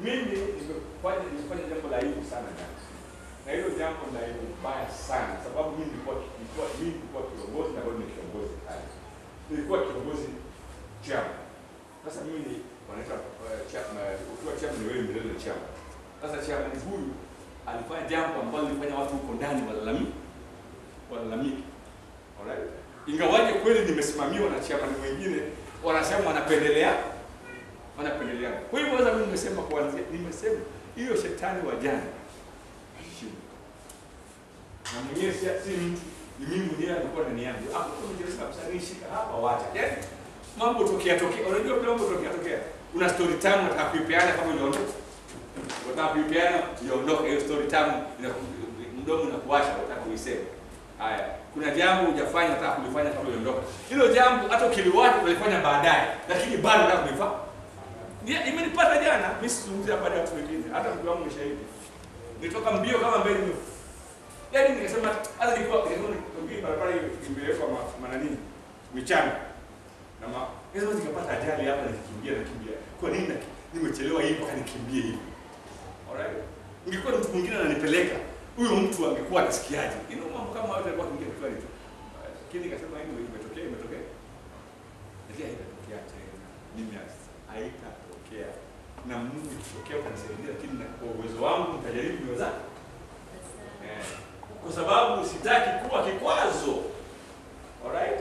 Mimi nimefanya jambo la aibu sana jana, na hilo jambo la aibu mbaya sana, sababu mimi nilikuwa nilikuwa mimi nilikuwa kiongozi na bado ni kiongozi hai. Nilikuwa kiongozi chama. Sasa mimi ni wanaita uh, chama, ukiwa chama ni wewe milele chama. Sasa chama ni huyu alifanya jambo ambalo lilifanya watu huko ndani walalamiki, walalamiki. Alright? Ingawaje kweli nimesimamiwa na chama wengine wanasema wanapendelea wanapendelea. Kwa hivyo sasa mimi nimesema kwanza, nimesema hiyo shetani wa jana. Na mwenyewe si mtu ni mimi mwenyewe alikuwa ndani yangu. Hapo mjinsi kabisa nishika hapa wacha. Yaani mambo tokea tokea. Unajua vile mambo tokea tokea. Una story time unataka kuipeana kama uliondoka. Unataka kuipeana uliondoka hiyo story time mdomo unakuacha unataka kuisema. Haya, kuna jambo hujafanya unataka kulifanya kabla uondoka. Hilo jambo hata ukiliwacha utalifanya baadaye, lakini bado unataka kulifanya. Ndio imenipata jana, mimi sizungumzia baada ya watu wengine, hata mtu wangu mshahidi. shahidi. Nilitoka mbio kama mbele nime. Yaani nikasema hata nilikuwa kwenye nikimbia barabara hiyo imewekwa manani michana. Na ma hizo nikapata ajali hapa nikikimbia nakimbia. Kwa nini nimechelewa hivi mpaka nikimbie hivi? Alright. Ningekuwa mtu mwingine ananipeleka huyo mtu angekuwa anasikiaje? Ino mambo kama hayo alikuwa kingia kweli tu. Lakini nikasema hiyo imetokea imetokea. Lakini haitatokea tena. Mimi haitatokea. Na Mungu ikitokea utanisaidia, lakini na kwa uwezo wangu nitajaribu niweza. Eh. Kwa sababu sitaki kuwa kikwazo. Alright?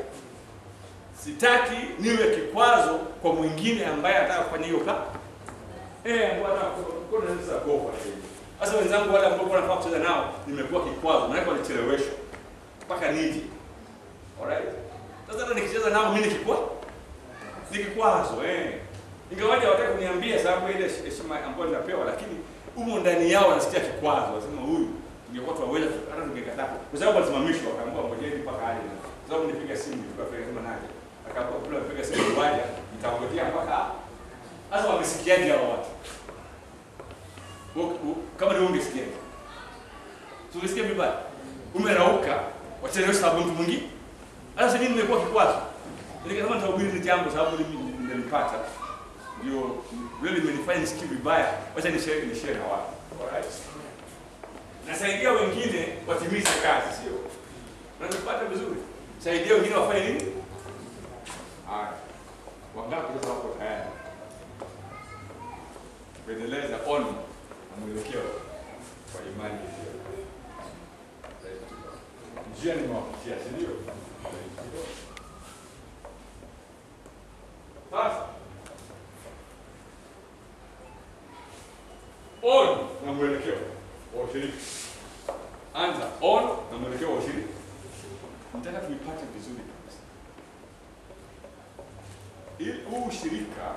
Sitaki niwe kikwazo kwa mwingine ambaye anataka kufanya hiyo ka. Eh, bwana, kuna nini sasa gofa hivi? Sasa wenzangu wale ambao wanafaa kucheza nao nimekuwa kikwazo, maana walicheleweshwa mpaka nije. Alright? Sasa hata nikicheza nao mimi nikikwa nikikwazo eh. Ingawaje hawataka kuniambia sababu ile heshima ambayo ninapewa, lakini humo ndani yao wanasikia kikwazo, wanasema huyu ningekuwa tuwaweza hata tungekataa. Kwa sababu walisimamishwa wakaambiwa ngojeni mpaka aje. Kwa sababu nipiga simu nilikuwa pale kama naje. Akaambiwa kule nipiga simu waje, nitangojea mpaka sasa wamesikiaje hao watu? Kama ndio ungesikia so ungesikia vibaya. Umerauka wachelewesha sababu mtu mwingine hata mimi nimekuwa kikwazo. Nikasema nitahubiri ni jambo sababu nilipata ndio vile limenifanya nisikie vibaya. Wacha ni share na watu alright? Nasaidia wengine watimize kazi sio? Unanipata vizuri? Saidia wengine wafanye nini? Wangapi sasa wako tayari? Kuendeleza ono mwelekeo kwa imani hiyo. Njia nimewapitia, si ndio? Sasa ono na mwelekeo wa ushirika. Anza ono na mwelekeo wa ushirika. Nataka tuipate vizuri kabisa. Huu ushirika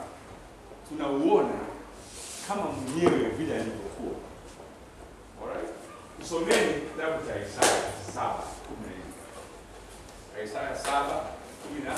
tunauona kama mwenyewe vile alivyokuwa. Alright? Tusomeni kitabu cha Isaya saba kumi na nne. Isaya saba kumi na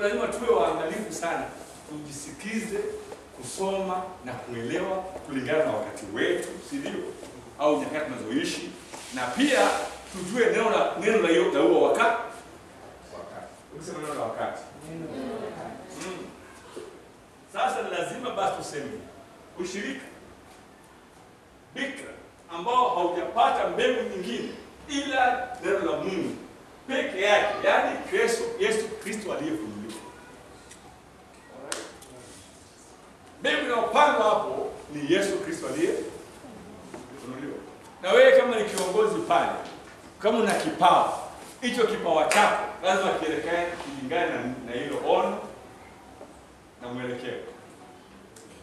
Hiyo lazima tuwe waangalifu sana, tujisikize kusoma na kuelewa kulingana na wakati wetu, si ndio? Au nyakati tunazoishi, na pia tujue neno la neno la la huo wakati. Ukisema neno la wakati. Mm. Sasa ni lazima basi tuseme ushirika bikra ambao haujapata mbegu nyingine ila neno la Mungu peke yake, yaani Yesu Kristo aliyefunuliwa. Alright? Mbegu inayopandwa hapo ni Yesu Kristo aliyefunuliwa. Na wewe kama ni kiongozi pale, kama una kipawa, hicho kipawa chako lazima kielekane kilingane na na hilo ono na mwelekeo.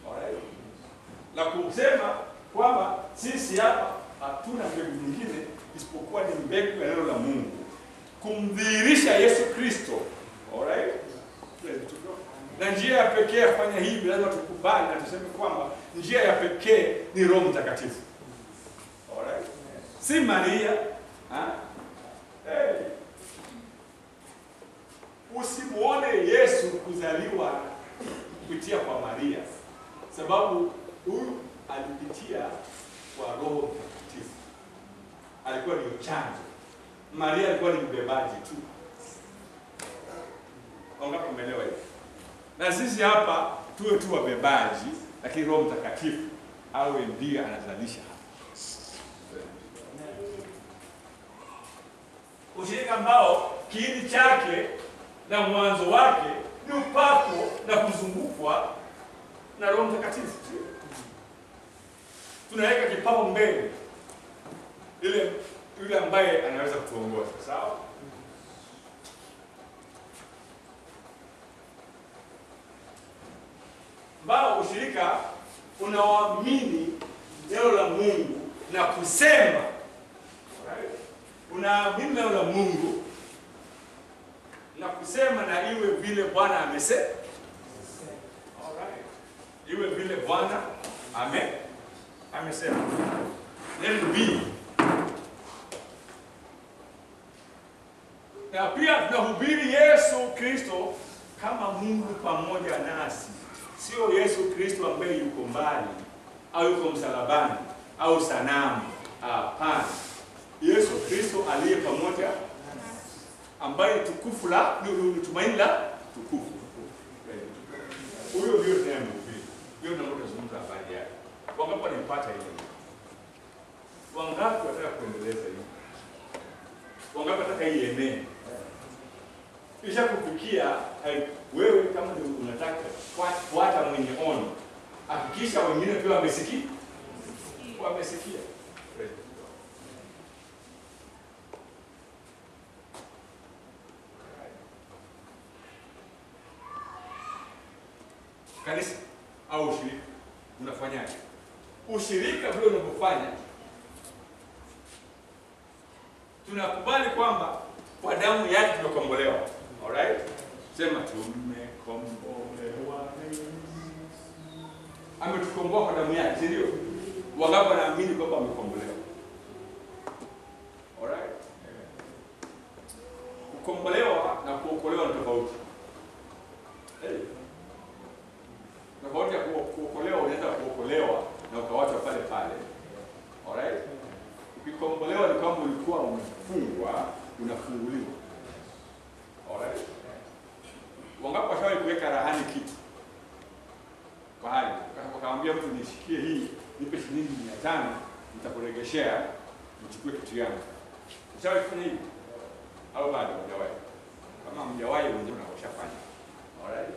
Alright? La kusema kwamba sisi hapa hatuna mbegu nyingine isipokuwa ni mbegu ya neno la Mungu kumdhihirisha Yesu Kristo. Alright? Na njia ya pekee ya kufanya hivi lazima tukubali na tuseme kwamba njia ya pekee ni Roho Mtakatifu. Alright? Si Maria. Ha? Hey. Usimuone Yesu kuzaliwa kupitia kwa Maria, sababu huyu alipitia kwa Roho Mtakatifu, alikuwa ni chanzo. Maria alikuwa ni mbebaji tu. Wangapi umeelewa hiyo? Na sisi hapa tuwe tu wabebaji, lakini Roho Mtakatifu awe ndiye anazalisha hapa. Ushirika ambao kiini chake na mwanzo wake ni upako na kuzungukwa na Roho Mtakatifu. Tunaweka kipao mbele, ile yule ambaye anaweza kutuongoza, sawa? Ambao ushirika unaamini neno la Mungu na kusema, unaamini neno la Mungu na kusema na iwe vile Bwana amesema. Alright. Iwe vile Bwana ame amesema. It be. Na pia tunahubiri Yesu Kristo kama Mungu pamoja nasi, sio Yesu Kristo ambaye yuko mbali au yuko msalabani, au sanamu. Hapana, Yesu Kristo aliye pamoja, ambaye tukufu la ni- ni tumaini la tukufu. Huyo ndio tunayemhubiri, ndio tunazungumza habari yake. Wangapi wanaipata hiyo? Wangapi wataka kuendeleza hiyo? Wangapi wataka ienee? Kisha kufikia wewe kama ndio unataka fua- fuata mwenye ono, hakikisha wengine pia wamesikia, wamesikia. Kanisa au ushirika unafanyaje? Ushirika vile unavyofanya, tunakubali kwamba kwa damu yake tumekombolewa. Alright? Sema tumekombolewa. Ametukomboa kwa damu yake, si ndio? Wangapi wanaamini kwamba amekombolewa? Alright? Kukombolewa na kuokolewa ni tofauti. Tofauti ya kuo- kuokolewa, unaweza kuokolewa na ukawachwa pale pale. Alright? Ukikombolewa ni kwamba ulikuwa umefungwa, unafunguliwa. Alright? Washawahi kuweka rahani kitu pahali, wakamwambia mtu nishikie hii, nipe shilingi mia tano, nitakuregeshea nichukue kitu yangu. Ushawahi kufanya hivi au bado hujawahi? Kama mjawahi, wengine unakoshafanya. Alright?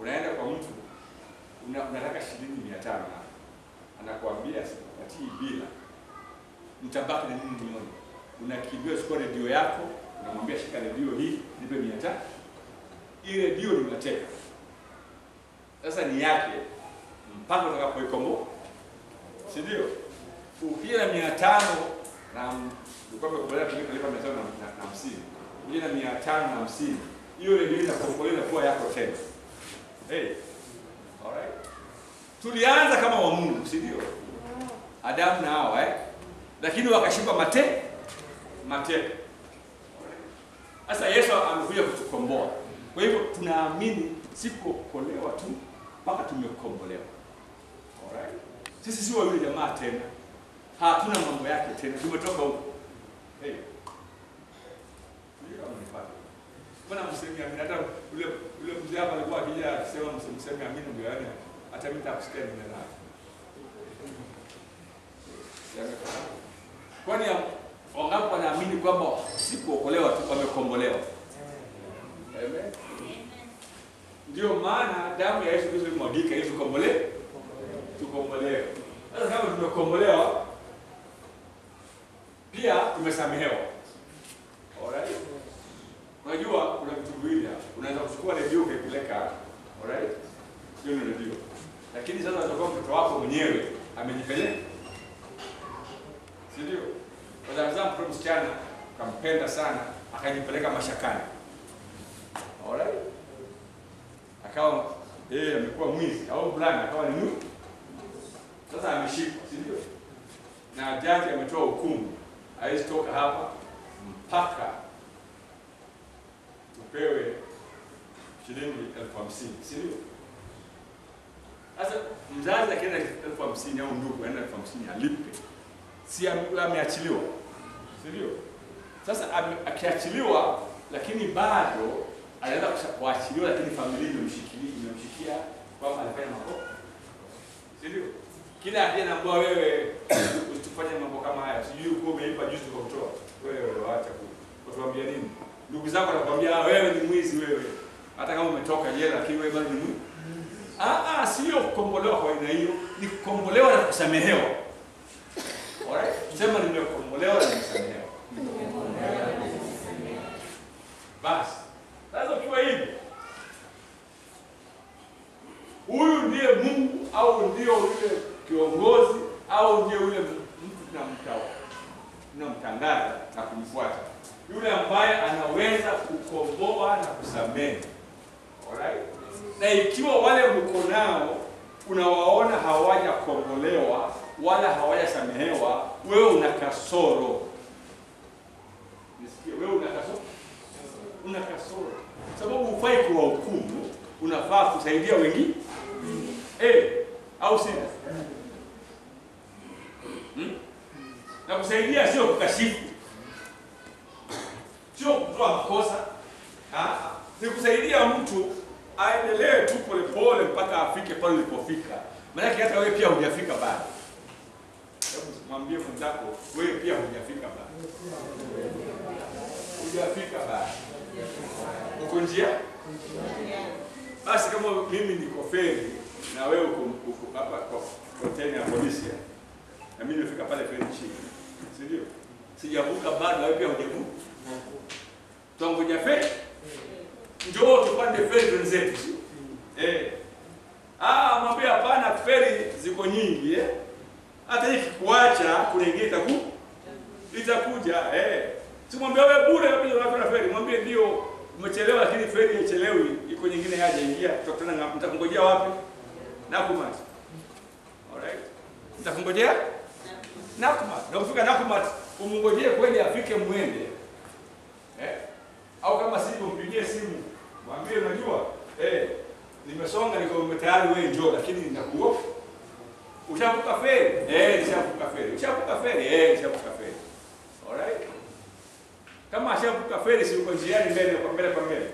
Unaenda kwa mtu una, unataka shilingi mia tano na anakuambia sikupatii bila, nitabaki na nini milioni? Unakimbia chukua redio yako, unamwambia shika redio hii, nipe mia ile Hii redio ni unateka sasa, ni yake mpaka utakapoikomboa, si ndio? Ukija na mia tano na ulikuwa kubalia tumika kalipa mia tano na hamsini, ukija na mia tano na hamsini, hiyo redio inakuokolea inakuwa yako tena. Hey. Alright. Tulianza kama wa Mungu, si ndio? Adamu na Hawa eh? Lakini wakashika mate mateka. Sasa Yesu amekuja kutukomboa. Kwa hivyo tunaamini si kuokolewa tu mpaka tumekombolewa. Alright. Sisi si wa jamaa tena. Hatuna mambo yake tena. Tumetoka huko. Hey. Mbona msemi ya Hata ule ule mzee hapa alikuwa akija akisema msemi amini, ndio yani hata mimi nitakusikia nina nani. Kwani wangapi wanaamini kwamba si kuokolewa tu wamekombolewa? Amen. Ndio maana damu ya Yesu Kristo imwagika ili tukombolewe. Tukombolewe. Sasa kama tumekombolewa pia tumesamehewa. Alright? Unajua kuna vitu viwili hapa. Unaweza kuchukua redio ukaipeleka, alright? Hiyo ni redio. Lakini sasa unatoka mtoto wako mwenyewe amejipeleka. Si ndio? Mtoto msichana kampenda sana akajipeleka mashakani. Alright? Akawa yeye amekuwa mwizi au blana, akawa ni mwizi. Sasa ameshikwa, si ndio? Na jaji ametoa hukumu. Hawezi toka hapa mpaka tupewe shilingi elfu hamsini si ndio? Sasa mzazi akienda elfu hamsini au ndugu aenda elfu hamsini alipe, si ameachiliwa, si ndio? Sasa akiachiliwa, lakini bado anaweza kuachiliwa, lakini familia imemshikilia imemshikia kwamba alifanya makosa, si ndio? Kila akija naambia wewe [COUGHS] usitufanye mambo kama haya, sijui uko umeipa juzi kwa kutoa wewe, waacha ku kutuambia nini? Ndugu zako wanakuambia "Ah, wewe ni mwizi wewe, hata kama umetoka jela, lakini wewe bado ni mwizi. Ah, ah, sio kukombolewa kwa aina hiyo, ni kukombolewa na kusamehewa. Sema nimekombolewa na nimesamehewa. Basi sasa ukiwa hivi, huyu ndiye Mungu au ndio yule kiongozi au ndiye yule mtu tunamtangaza na kumfuata, yule ambaye anaweza kukomboa na kusamehe. Alright? Na ikiwa wale mko nao unawaona hawajakombolewa wala hawajasamehewa, wewe una kasoro. Nisikie, wewe una kasoro, una kasoro, sababu hufai kuwahukumu, unafaa kusaidia wengine eh, au sivyo? Na kusaidia sio kukashifu, sio kutoa makosa. ha? ni kusaidia mtu aendelee tu polepole mpaka afike pale ulipofika. Maanake hata wewe pia hujafika bado. Mwambie mwenzako, wewe pia hujafika bado, hujafika bado, uko njia. Basi kama mimi niko feri na wewe uko hapa kwa kontena ya polisi na mimi nimefika pale feri chini, si ndio? Sijavuka bado, wewe pia hujavuka. Tutangoja feri, njoo tupande feri wenzetu, eh? Ah, mwambie hapana, feri ziko nyingi eh? Hata hii kuacha kuna ku itaku itakuja eh. Simwambie wewe bure kabisa na feri, mwambie ndio umechelewa, lakini feri haichelewi, iko nyingine haja ingia, tutakutana ngapi? Mtakungojea wapi? Nakumat. Alright. Mtakungojea? Nakumat. Na kufika Nakumat, umngojee kweli afike mwende. Eh? Au kama sivyo mpigie simu. Mwambie unajua, eh, nimesonga niko tayari wewe njoo lakini ninakuofa. Ushavuka feri? Eh, nishavuka feri. Ushavuka feri? Eh, nishavuka feri. Alright? Kama ashavuka feri si uko njiani mbele kwa mbele kwa mbele.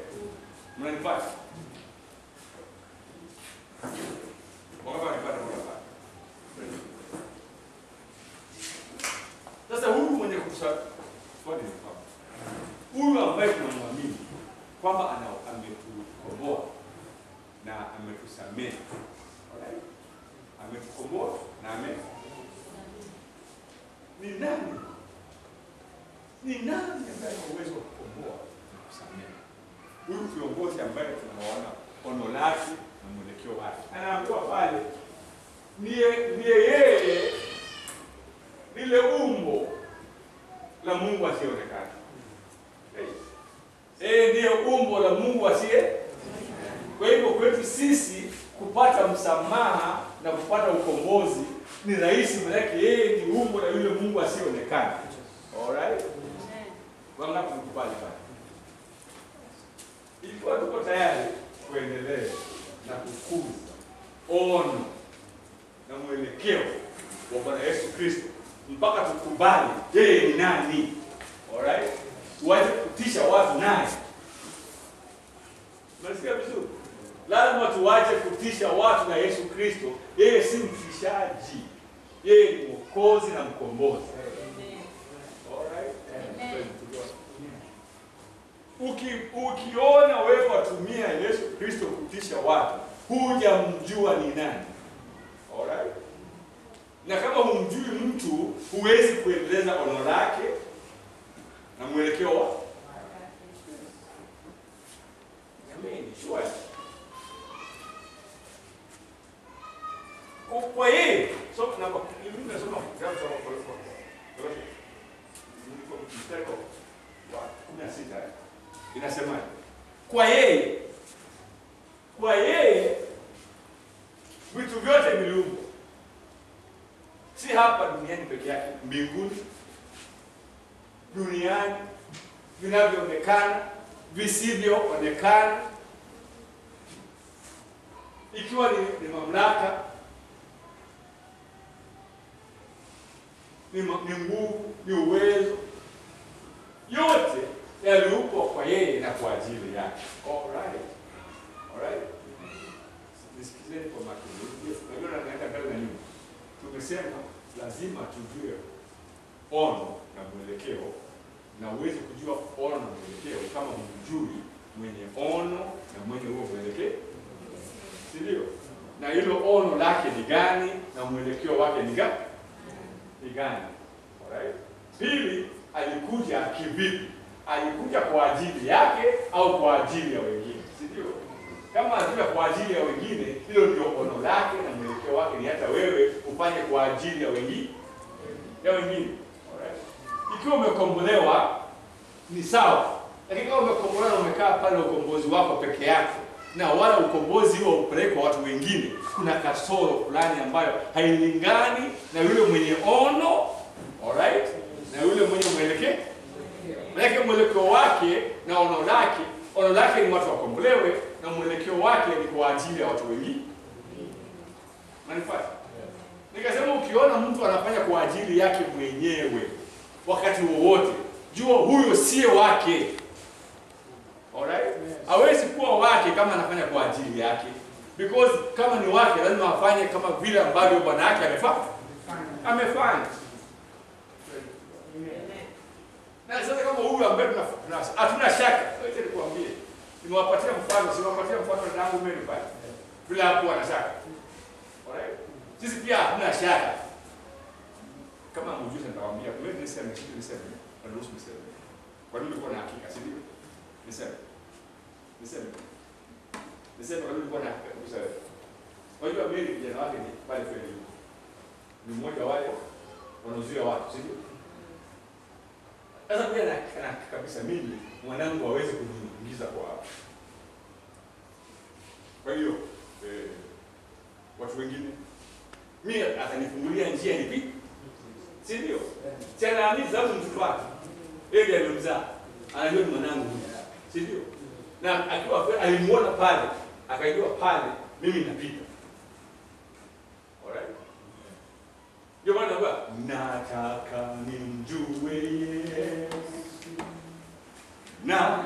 Mnanipata? Wakati wanipata mnapata. Sasa huyu mwenye kusa swali ni kwamba huyu ambaye tunamwamini kwamba ana na ametusamehe. Ametukomboa na ame ni nani? Ni nani ambaye ana uwezo wa kukomboa na kusamehe? Huyu kiongozi ambaye tunaona ono lake na mwelekeo wake, anaambiwa pale ndiye yeye lile umbo la Mungu asiyeonekana. Yeye ndiye umbo la Mungu asiye. Kwa hivyo kwetu sisi kupata msamaha na kupata ukombozi ni rahisi, manake yeye ni umbo la yule Mungu asiyeonekana. Alright? Wangapi mkubali pale? Ikiwa tuko tayari kuendelea na kukuza ono na mwelekeo wa Bwana Yesu Kristo mpaka tukubali yeye ni nani. Alright? Tuache kutisha watu naye. Unasikia vizuri? Lazima tuwache kutisha watu na Yesu Kristo. Yeye si mtishaji. Yeye ni mwokozi na mkombozi. Uki, ukiona wewe watumia Yesu Kristo kutisha watu, hujamjua ni nani. Alright? Na kama humjui mtu, huwezi kuendeleza ono lake na mwelekeo wa Amen. sure. Kwa- Kwa yeye, so na mimi nasoma kitabu cha Wakorintho. Mstari wa 16 eh. Inasemaje? Kwa yeye kwa yeye vitu vyote viliumbwa, si hapa duniani peke yake, mbinguni, duniani, vinavyoonekana, visivyoonekana, ikiwa ni, ni mamlaka, ni, ni nguvu, ni uwezo, yote yaliupo kwa yeye na kwa ajili yake. Kwa makini. Naenda mbele na nyuma. Tumesema lazima tujue ono na mwelekeo, na uwezi kujua ono na mwelekeo kama humjui mwenye ono na mwenye huo mwelekeo, si ndio? Na hilo ono lake ni gani na mwelekeo wake ni gani? Ni gani? Alright. Pili, alikuja kivipi? Alikuja kwa ajili yake au kwa ajili ya wengine, si ndio? Kama alikuja kwa ajili ya wengine, hilo ndio ono lake na mwelekeo wake, ni hata wewe ufanye kwa ajili ya wengine ya wengine. Alright. Ikiwa umekombolewa ni sawa, lakini kama umekombolewa umekaa pale ukombozi wako peke yako na wala ukombozi huo upeleke kwa watu wengine, kuna kasoro fulani ambayo hailingani na yule mwenye ono alright, na yule mwenye mwelekeo. Maanake mwelekeo wake na ono lake, ono lake ni watu wakombolewe, na mwelekeo wake ni kwa ajili ya watu wengine. Unanifuata? Nikasema ukiona mtu anafanya kwa ajili yake mwenyewe wakati wowote, jua huyo sio wake. Alright? Hawezi kuwa wake kama anafanya kwa ajili yake. Because kama ni wake lazima afanye kama vile ambavyo bwana yake amefanya. Amefanya. Na sasa kama huyu ambaye tuna tuna- hatuna shaka, wacha nikwambie. Nimewapatia mfano, siwapatia mfano na dangu mimi pale. Bila hapo na shaka. Alright? Sisi pia hatuna shaka. Kama mjuzi nitawaambia, wewe niseme niseme. Niseme. Kwa nini uko na hakika, si ndio? Niseme. Niseme. Niseme kwa nini ulikuwa na kabisa wewe. Unajua mimi vijana wake ni pale kweli. Ni mmoja wale wanaozuia watu, si ndio? Sasa pia na kabisa mimi mwanangu hawezi kuniingiza kwa hapo. Kwa hiyo eh, watu wengine mimi atanifungulia njia nipite, si ndio? Chana mimi sababu ni mtoto wake yeye ndiye amemzaa, anajua ni mwanangu? Na akiwa alimuona pale, akajua pale mimi napita. Alright? Ndio maana nakwambia nataka nimjue Yesu na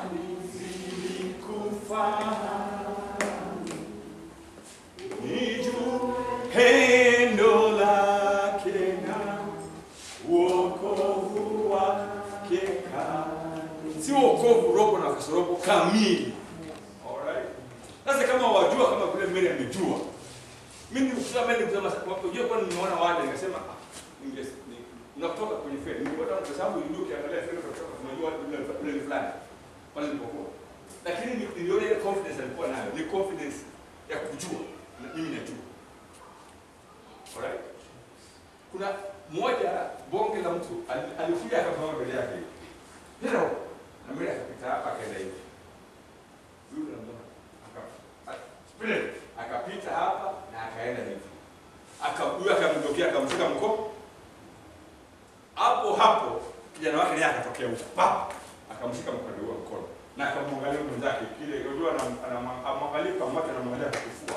wokovu robo na kasorobo kamili. Alright? Sasa kama wajua kama vile Mary amejua. Mimi nikusema mimi nikusema kwa hiyo kwa nimeona wale nikasema ah unatoka kwenye feri. Nilipata kwa sababu ndio ukiangalia feri kutoka tunajua ile fulani. Pale nilipokuwa. Lakini ni- niliona ile confidence alikuwa nayo. Ni confidence ya kujua. Na mimi najua. Alright? Kuna moja bonge la mtu ali- alikuja akasimama mbele yake. Hello. Na mimi akapita hapa akaenda hivi. Yule akapita akapita hapa na akaenda hivi. Aka akamtokea. Hapo hapo kijana wake naye akatokea huko. Akamshika mkono mkono. Na akamwangalia mwenzake kile unajua anamwangalia kwa macho anamwangalia kwa kifua.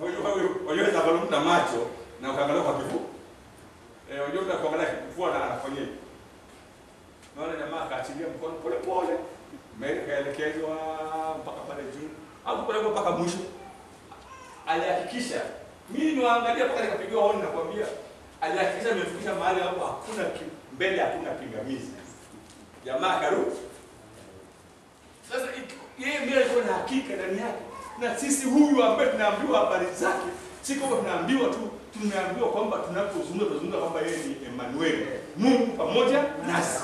Unajua huyo huyo na macho na kwa kifua. Eh, unajua kifua na. Naona jamaa akaachilia mkono pole pole. meli kaelekezwa mpaka pale juu. Pale mpaka mwisho. Alihakikisha mimi niwaangalia mpaka nikapigiwa honi nakwambia. Alihakikisha nimefikisha mahali hapo hakuna mbele hakuna pingamizi. Jamaa akarudi. Sasa yeye mimi alikuwa na hakika ndani yake. Na sisi huyu ambaye tunaambiwa habari zake, si kwamba tunaambiwa tu, tumeambiwa kwamba tunapozungumza tunazungumza kwamba yeye ni Emmanuel, Mungu pamoja nasi.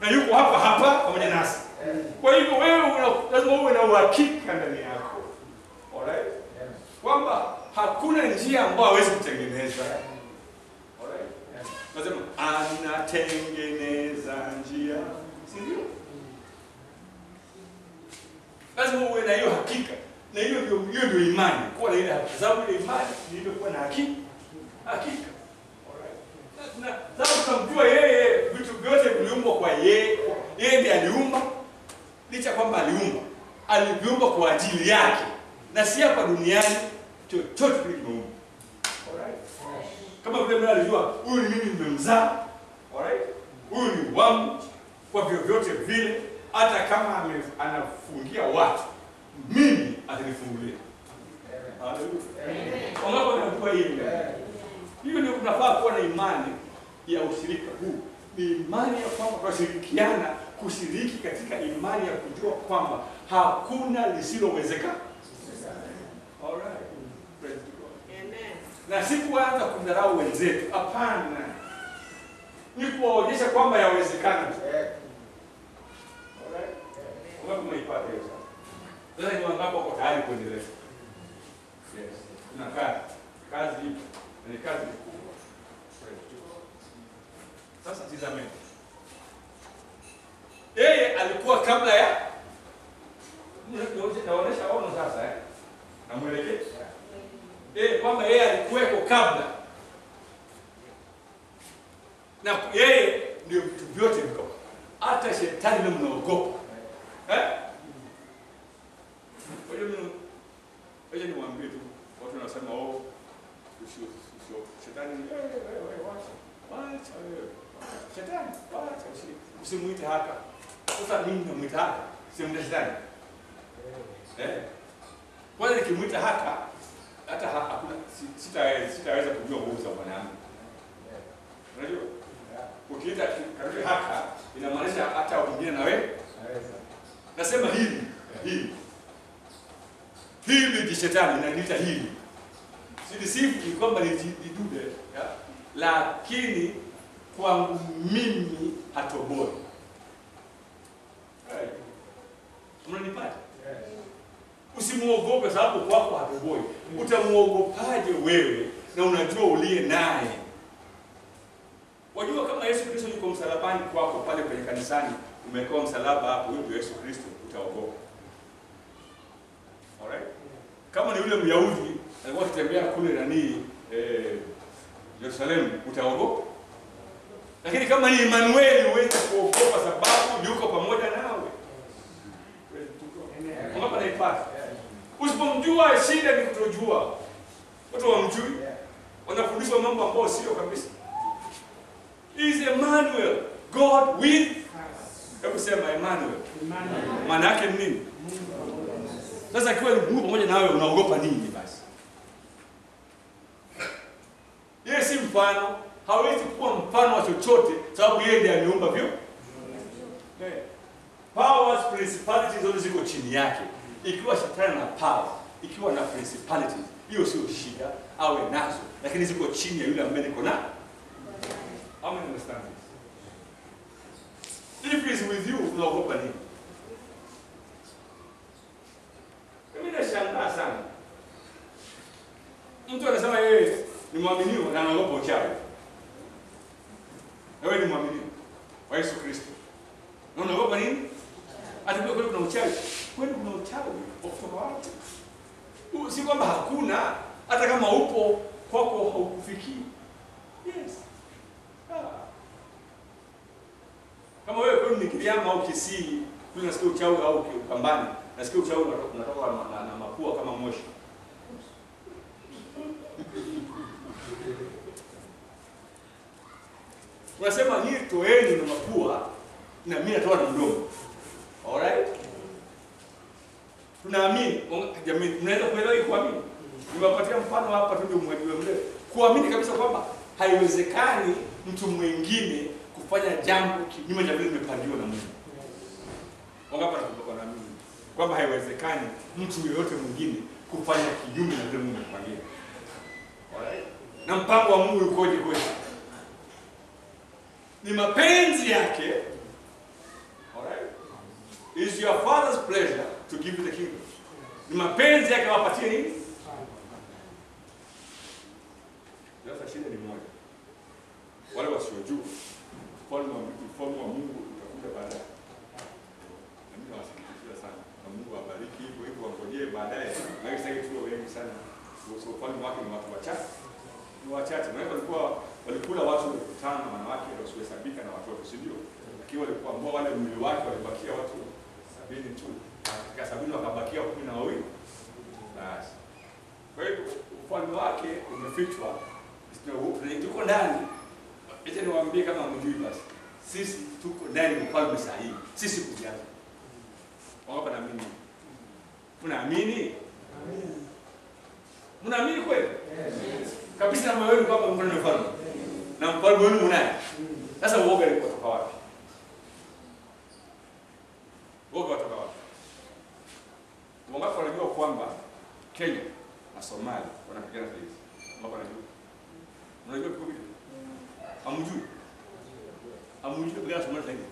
Na yuko hapa hapa pamoja nasi. Kwa hivyo wewe lazima uwe na uhakika ndani yako. Kwamba hakuna njia ambayo hawezi kutengeneza. Nasema anatengeneza njia. Si ndio? Lazima uwe na hiyo hakika. Na hiyo ndio ndio imani. Kuwa na ile hakika. Sababu ile imani ni kuwa na hakika. Hakika. Na- tunamjua yeye vitu vyote viliumbwa kwa yeye. Yeye ndiye aliumba. Licha kwamba aliumba. Aliviumba kwa ajili yake. Na si hapa duniani chochote kile kimeumbwa. Alright. Kama vile mimi alijua huyu ni mimi nimemzaa. Alright? Huyu ni wangu kwa vyovyote vile hata kama anafungia watu mimi atanifungulia. Hiyo ndio tunafaa kuwa na imani ya ushirika huu. Ni imani ya kwamba tunashirikiana kushiriki katika imani ya kujua kwamba hakuna lisilowezekana. Na si kuanza kudharau wenzetu. Hapana, ni kuwaonyesha kwamba yawezekana. Alright? Hiyo sasa? Sasa ni wangapi wako tayari kuendelea? Yes. Kuna kazi. Kazi ipo. Ni kazi kubwa. Sasa tizameni. Yeye alikuwa kabla ya naonesha ono sasa eh? Namwelekeza eh, kwamba yeye alikuweko kabla na yeye ndio vitu vyote viko, hata shetani ndio mnaogopa eh? Kwa hiyo niwaambie tu watu wanasema oh, shetani wewe wewe wacha. Wacha wewe. Shetani wacha usi- usimuite haka. Sasa mimi namuita haka. Simuita shetani. Eh? Kwanza nikimuita haka hata ha- hakuna sitaweza sitaweza kujua nguvu za mwanadamu. Unajua? Ukiita karuti haka inamaanisha hata wengine na wewe. Nasema hili hili hili ni shetani inaniita hili. Sidisifu kwamba ni ni dude ya? lakini kwangu mimi hatoboi. Right. Unanipata? Usimuogope sababu kwako hatoboi. Utamuogopaje wewe na unajua uliye naye? Wajua kama Yesu Kristo yuko msalabani kwako pale kwenye kanisani, umewekewa msalaba hapo, huyo ndio Yesu Kristo, utaogopa. Alright? Kama ni yule Myahudi alikuwa akitembea kule nani eh, Yerusalemu, utaogopa. Lakini kama ni Emmanuel, huwezi kuokoka sababu yuko pamoja nawe. Hapa naipata. Usipomjua shida ni kutojua. Watu wamjui, wanafundishwa mambo ambayo sio kabisa. He is Emmanuel, God with Hebu sema Emmanuel. Maana yake ni nini? Sasa akiwa Mungu pamoja nawe unaogopa nini basi? Yeye si mfano, hawezi kuwa mfano wa chochote sababu yeye ndiye ameumba vyo. Powers, principalities zote ziko chini yake. Ikiwa shetani na power, ikiwa na principalities, hiyo sio shida, awe nazo, lakini ziko chini ya yule ambaye niko na. How many understand this? If is with you, unaogopa nini? Mimi nashangaa sana. Mtu anasema yeye ni mwaminiwa na anaogopa uchawi. Wewe ni mwaminifu wa Yesu Kristo. Na unaogopa nini? Ati kwa kuna uchawi. Kweli kuna uchawi wa kutoka watu, Si kwamba hakuna, hata kama upo kwako haukufikii. Yes. Ah. Kama wewe kweli ni Kiriama au Kisii, kule nasikia uchawi au Ukambani, nasikia uchawi unatoka unatoka na, na, na mapua kama moshi. Unasema hii toeni na mapua na mimi natoa na mdomo. Alright? Tunaamini jamii, mnaweza kuelewa hii kuamini. Nimewapatia mfano hapa tu ndio mwalimu mle. Kuamini kabisa kwamba haiwezekani mtu mwingine kufanya jambo kinyume cha vile nimepandiwa na Mungu. Wangapi wanakumbuka mimi. kwamba haiwezekani mtu yeyote mwingine kufanya kinyume na vile Mungu amepangia. Alright? Na mpango wa Mungu ukoje kwetu? Ni mapenzi yake. Alright? Is your father's pleasure to give you the kingdom. Ni mapenzi yake wapatie nini? Sasa shida ni moja. Wale wasiojua ufalme wa Mungu utakuja baadaye. Sana. Na Mungu awabariki hivyo hivyo wangojee baadaye. Tuwe wengi sana. Ufalme wake ni watu wachache. Ni wachache. Na walikuwa walikula watu elfu tano na wanawake wasiohesabika na watoto, si ndio? Lakini walikuwa ambao wale mwili wake walibakia watu sabini tu. Katika sabini wakabakia kumi na wawili. Basi. Kwa hiyo ufalme wake umefichwa. Tuko ndani. Acha niwaambie kama mjui basi. Sisi tuko ndani ya ufalme sahihi. Sisi kujaza. wangapa na mimi Mnaamini? Mnaamini kweli? Kabisa na moyo kwamba mko ya ufalme. Na mfalme wenu mnaye. Sasa uoga ni kutoka wapi? Uoga kutoka wapi? Wangapi wanajua kwamba Kenya na Somalia wanapigana vita? Wangapi wanajua? Unajua kiko vita? Hamjui? Hamjui kupigana Somalia sasa hivi?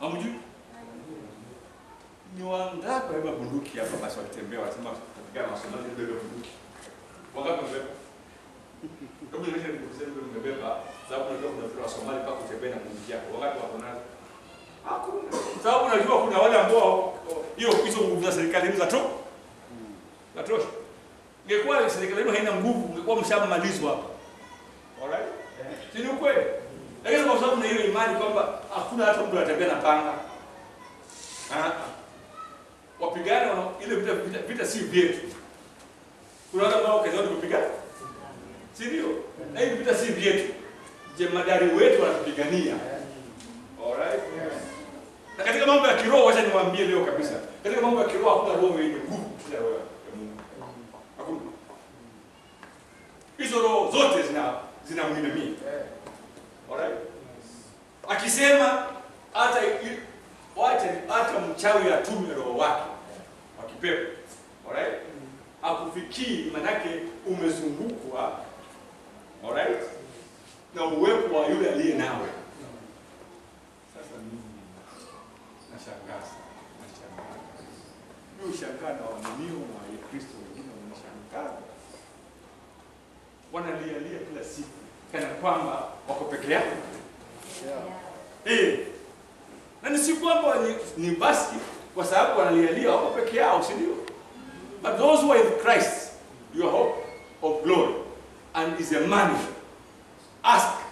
Hamjui? Ni wangapi wabeba bunduki hapa basi wakitembea wanasema kupigana na Somalia beba bunduki? Wangapi wabeba? Kama ni nikusema ndio nimebeba sababu unajua kuna vitu wa Somalia mpaka kutembea na mungu yako. wakati wako nazo? Hakuna. Sababu unajua kuna wale ambao hiyo hizo nguvu za serikali ni za tu. Za tosha. Ingekuwa serikali hiyo haina nguvu, ungekuwa mshamalizwa hapa. Alright? Si ni ukweli? Lakini kwa sababu na hiyo imani kwamba hakuna hata mtu anatembea na panga. Ah. Wapigana ile vita, vita, vita si vyetu. Kuna wale ambao kazi yao ni kupigana. Na hivi vita si vyetu, jemadari wetu wanatupigania. Alright? Na katika mambo ya kiroho, acha niwaambie leo kabisa, katika mambo ya kiroho hakuna roho yenye nguvu kushinda Mungu. Hakuna. Hizo roho zote zina zinamwinamia. Alright? Akisema hata wacha hata mchawi atume roho wake wa kipepo. Alright? Akufikii manake umezungukwa alright? Na uwepo wa yule aliye nawe. Sasa mimi nashangaza, nashangaza. Mimi ushangaa na waaminio wa Kristo wengine wanashangaa. Wanalialia kila siku kana kwamba wako peke yao. Eh. Na ni si kwamba ni, ni basi kwa sababu wanalialia wako peke yao, si ndio? But those who are in Christ, your hope of glory and is a money. Ask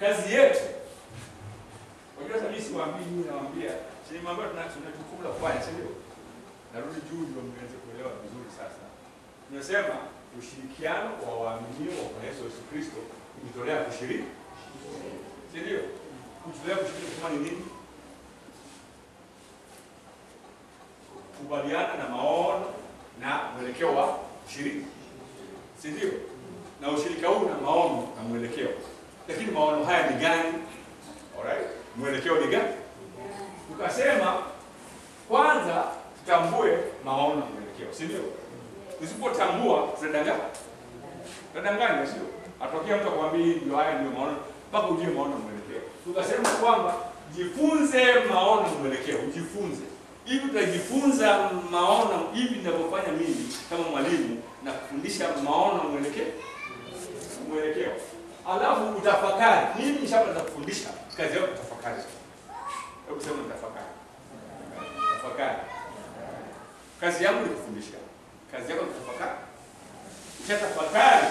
Kazi yetu. Unajua mimi siwaambii mimi nawaambia. La kufanya, si? Narudi juu ndio mweze kuelewa vizuri sasa. Nimesema ushirikiano wa waaminio wa Bwana Yesu Kristo kujitolea kushiriki. Si ndio? Kujitolea kushiriki ni nini? Kubaliana na maono na mwelekeo wa ushiriki, si ndio? Na ushirika huu na maono na mwelekeo, lakini maono haya ni gani? Alright, mwelekeo ni gani? Tukasema kwanza tutambue maono na mwelekeo, si ndio? Tusipotambua tutadanganya, tutadanganya, sio? Atokea mtu akwambia hii ndio haya ndio maono, mpaka ujue maono na mwelekeo. Tukasema kwamba jifunze maono na mwelekeo, ujifunze hivi tutajifunza maono hivi ninavyofanya mimi kama mwalimu na kufundisha maono na mwelekeo mwelekeo, alafu utafakari. nini mshapa za kufundisha, kazi yako tafakari Hebu sema utafakari, tafakari. Kazi yangu ni kufundisha, kazi yako ni kutafakari. Ushatafakari,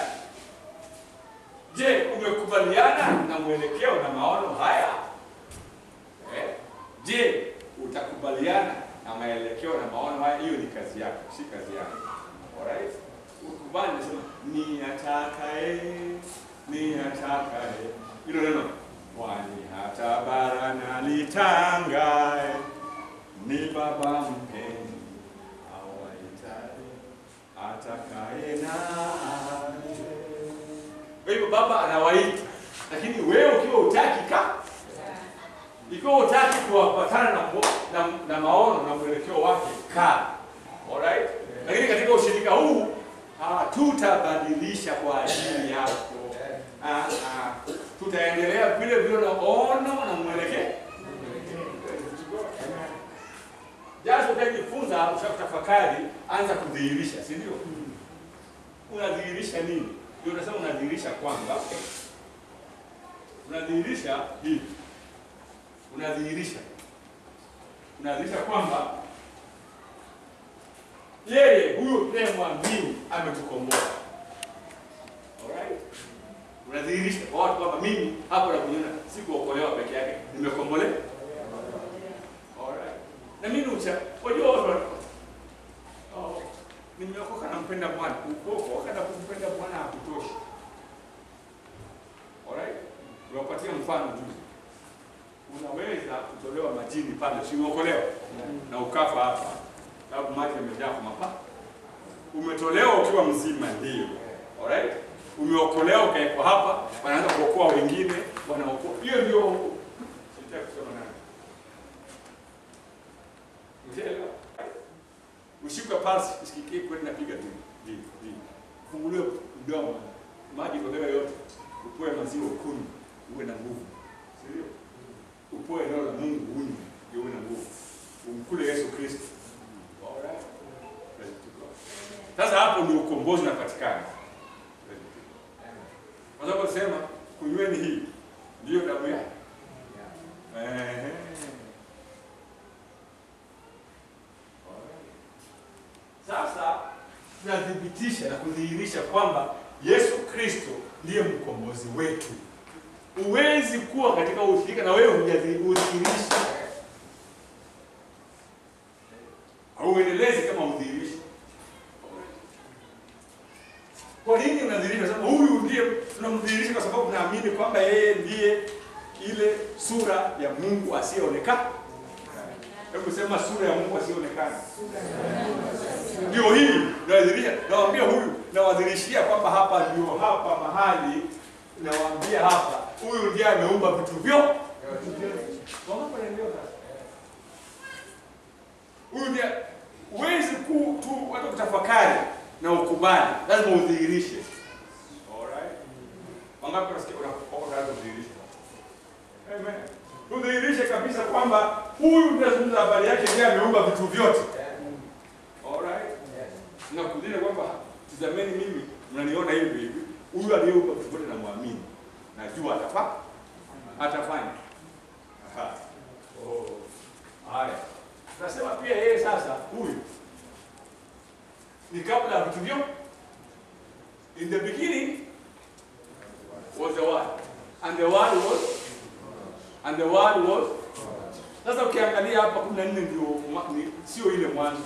je, umekubaliana na mwelekeo na maono haya eh? Je, utakubaliana na maelekeo na maono haya? Hiyo ni kazi yako, si kazi yako. Alright? Ukubali, nasema ninataka eh, ninataka atakaye, Hilo neno kwani hata bara nalitanga eh, ni baba mpeni awaitaye atakaye naye. Kwa hivyo baba anawaita, lakini wewe ukiwa utaki ka ikiwa utaki kuwapatana na, na, na maono na mwelekeo wake kaa. Alright? Lakini katika ushirika huu hatutabadilisha kwa ajili yako. Ah, ah. Tutaendelea vile vile na ono na mwelekeo. Japo utajifunza ushakutafakari, anza kudhihirisha, si ndio? Unadhihirisha nini? Ndio unasema unadhihirisha kwamba unadhihirisha hivi unadhihirisha unadhihirisha kwamba yeye huyu tunayemwamini ametukomboa. Alright? Unadhihirisha kwa watu kwamba mimi hapo na kujiona si kuokolewa peke yake, nimekombolewa. Na mimi ucha, wajua watu oh, nimeokoka nampenda Bwana. Kuokoka na kumpenda Bwana hakutoshi. Alright? Niwapatie mfano juzi unaweza kutolewa majini pale, si uokolewa na ukafa hapa, sababu maji yamejaa kwa mapa. Umetolewa ukiwa mzima, ndio Alright? Umeokolewa ukawekwa hapa, wanaanza kuokoa wengine, wanaokoa. Hiyo ndio usikie kweli napiga tu. Fungulie mdomo. Maji kwa yote. Upoe maziwa uwe na nguvu. Sio? Upoe neno la Mungu unywe, ndio uwe na nguvu. Umkule Yesu Kristo. Alright? Sasa hapo ndio ukombozi unapatikana. Kwa sababu sema kunyweni hii ndiyo damu yake. Sasa tunathibitisha na kudhihirisha kwamba Yesu Kristo ndiye mkombozi wetu. Huwezi kuwa katika ushirika na wewe hujadhihirisha, hauendelezi kama udhihirishi. Kwa nini unadhihirisha? Sasa huyu ndiye tunamdhihirisha kwa sababu naamini kwamba yeye ndiye ile sura ya Mungu asiyeonekana. Hebu sema sura ya Mungu asiyeonekana. Ndio hii nawadhihirisha, nawaambia huyu, nawadhihirishia kwamba hapa ndio hapa mahali, nawaambia hapa, huyu ndiye ameumba vitu vyote. Huyu ndiye huwezi ku tu hata kutafakari na ukubali, lazima udhihirishe. Udhihirishe kabisa kwamba huyu tunazungumza habari yake ndiye ameumba vitu vyote. Alright? Na kwamba tizameni mimi mnaniona hivi hivi. Huyu aliyeumba vitu vyote namwamini. Najua atafanya. Atafanya. Oh. Haya. Tunasema pia yeye sasa huyu ni kabla vitu vyote. In the beginning was the word. And the word was and the word was sasa ukiangalia hapa kumi na nne ndio sio ile mwanzo.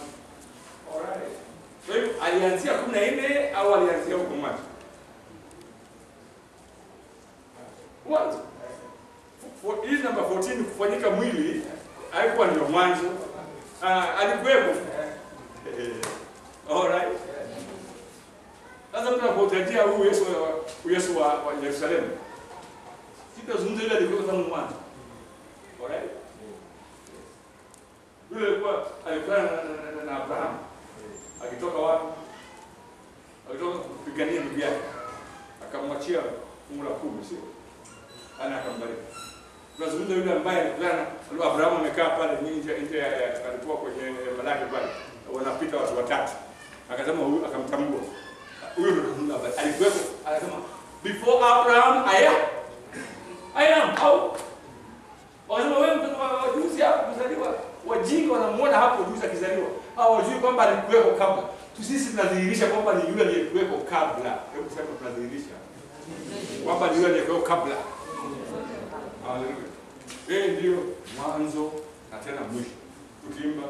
Alright. Kwa hiyo alianzia 14 au alianzia huko mwanzo? Mwanzo. Hii namba 14 kufanyika mwili haikuwa ndio mwanzo. Ah, alikuwepo. Eh, Alright. Sasa mtu tunapotajia huyu Yesu wa Yesu wa, wa Yerusalemu. Sitazungumza ile alikuwa tangu mwanzo. Alright? Yule alikuwa alikuwa na, na, na, Abraham. Akitoka wapi? Alitoka kupigania ndugu yake. Akamwachia fungu la kumi, sio? Ana akambariki. Tunazungumza yule ambaye alikutana na Abrahamu amekaa pale nje nje alikuwa kwenye malaki pale. Wanapita watu watatu. Akasema huyu akamtambua. huyu. Alikuwepo akasema before Abraham I am. Au wakasema wewe mtoto wa juzi hapo kuzaliwa. Wajinga wanamuona hapo juzi akizaliwa. Hawajui kwamba alikuwepo kabla. Tu sisi tunadhihirisha kwamba ni yule aliyekuwepo kabla. Hebu sema tunadhihirisha kwamba ni yule aliyekuwepo kabla. Haleluya. Yeye ndio mwanzo na tena mwisho. Tukiimba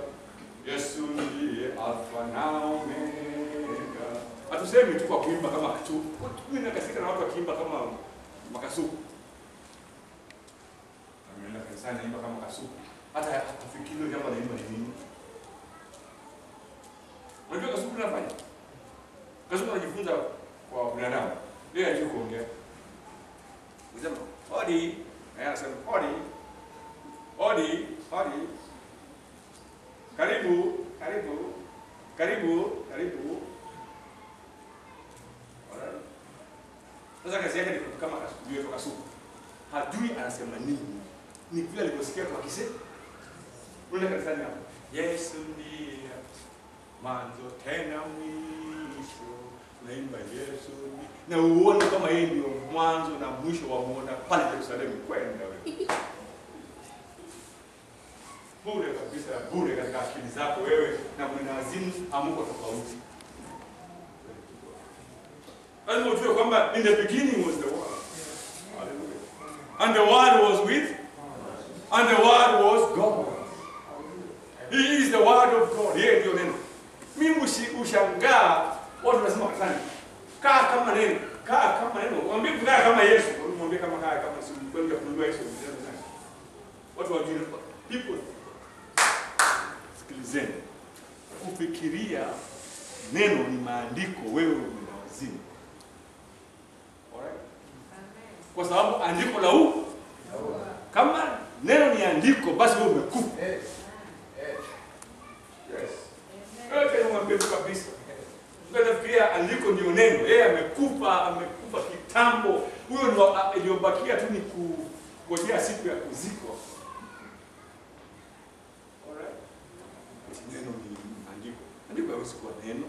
Yesu ndiye Alfa na Omega. Hatusemi tu kwa kuimba kama kitu. Mimi nakasika na watu wakiimba kama makasuku. Ameenda kanisani naimba kama kasuku. Hata hafikiri jambo naimba ni nini. Unajua kasuku nafanya? Kasuku anajifunza kwa binadamu. Yeye hajui kuongea. Unasema, "Hodi." Yeye anasema, "Hodi." Hodi, hodi. Karibu, karibu. Karibu, karibu. Sasa kazi yake ni kama kasuku, kasuku. Hajui anasema nini. Ni vile alivyosikia kwa kise. Ule kanisani hapo. Yesu ndiye mwanzo tena mwisho. Naimba Yesu ni. Na uone kama yeye ndio mwanzo na mwisho wa muona pale Yerusalemu kwenda wewe. Bure kabisa, bure katika akili zako wewe na tofauti. Lazima ujue kwamba in the beginning was the word. And the word was with and the word was God. He is the word of God. Yeye ndio neno. Mimi ushangaa watu wanasema kanisani. Kaa kama neno. Kaa kama neno. Mwambie kama Yesu. Mwambie kama kaa kama si kwenda kununua Yesu. Watu wajue people zenu. Kufikiria neno ni maandiko, wewe una wazimu. Kwa sababu andiko la u kama neno ni andiko, basi wewe umekufa. Kabisa nafikiria andiko ndio neno. Yeye amekufa, amekufa kitambo. Huyo ndio ah, iliyobakia tu ni kungojea siku ya kuzikwa. Neno ni andiko. Andiko hawezi kuwa neno.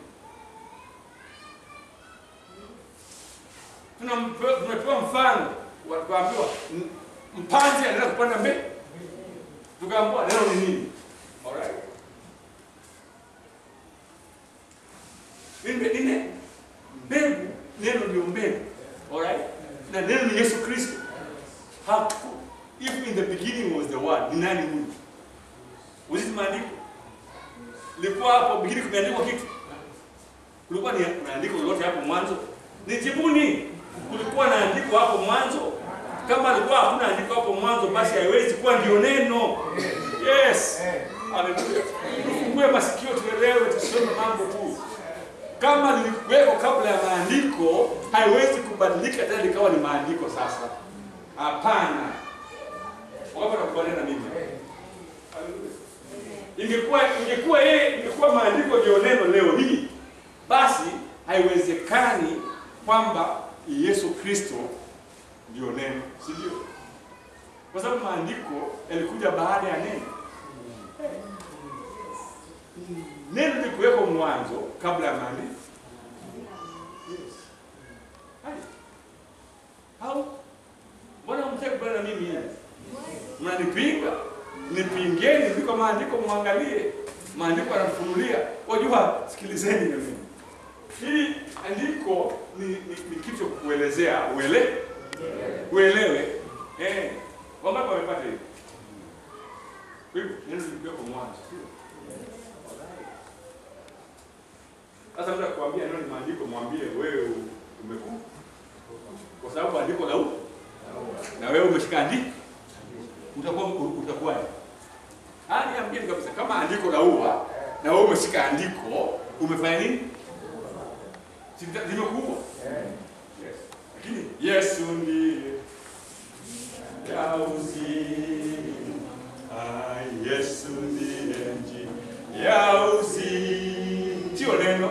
Tumepewa mfano wa kuambiwa m- mpanzi anaenda kupanda mbegu. Tukaambiwa neno ni nini? Alright. Nini nini? Mbegu, neno ndio mbegu. Alright? Na neno ni Yesu Kristo. Haku if in the beginning was the word, ni nani huyu? Uzizi maandiko. Hapo bigiri kumeandikwa kitu. Kulikuwa ni andiko lolote hapo mwanzo? Nijibuni. Kulikuwa na andiko hapo mwanzo? Kama alikuwa hakuna andiko hapo mwanzo, basi haiwezi kuwa ndio neno. Yes. Haleluya. Tufungue masikio tuelewe, tusome mambo tu. Kama lilikuweko kabla ya maandiko, haiwezi kubadilika tena likawa ni maandiko sasa. Hapana. Wapo nakubaliana na mimi. Haleluya. Ingekuwa ingekuwa yeye ingekuwa maandiko ndio neno leo hii, basi haiwezekani kwamba Yesu Kristo ndio neno, si ndio? Kwa sababu maandiko yalikuja baada ya neno. Neno lilikuweko mwanzo kabla ya maandiko. Yes. Hai. Au mbona mtaki kubaliana na mimi hivi? Mnanipinga? Nipingeni, ndiko maandiko mwangalie. Maandiko yanafunulia Wajua, sikilizeni mimi. Hili andiko ni, ni, ni kitu kuelezea uele uelewe. Eh, wangapi wamepata hivi? Kwa neno lilikuwa kwa mwanzo? Sasa mtu akwambia neno ni maandiko, mwambie wewe umekufa kwa sababu andiko la na wewe umeshika andiko, utakuwa utakuwaje? ya mgeni kabisa, kama andiko la ua na wewe umeshika andiko, umefanya nini? Limekuua? Yes. Lakini Yesu ndiye ya. Ah, Yesu ndiye njia ya uzima. Sio neno.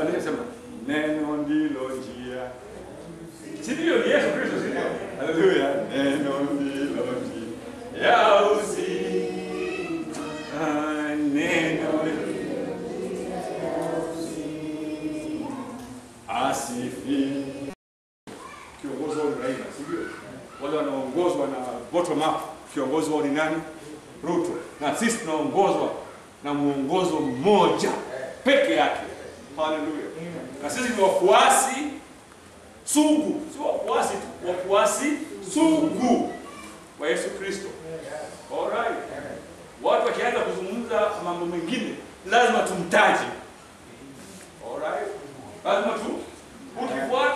Sema neno ndilo njia. Si ndio Yesu Kristo si ndio? Haleluya. Neno ndilo njia ya uzima. Neno asifi. Kiongozi si ndio? Wale wanaongozwa na bottom up, kiongozi wao ni nani? Ruto. Na sisi tunaongozwa na mwongozo mmoja peke yake. Haleluya. Na sisi ni wafuasi sugu, sio wafuasi tu, wafuasi sugu wa Yesu Kristo. Alright. Watu wakianza kuzungumza mambo mengine lazima tumtaje. Alright. Lazima tu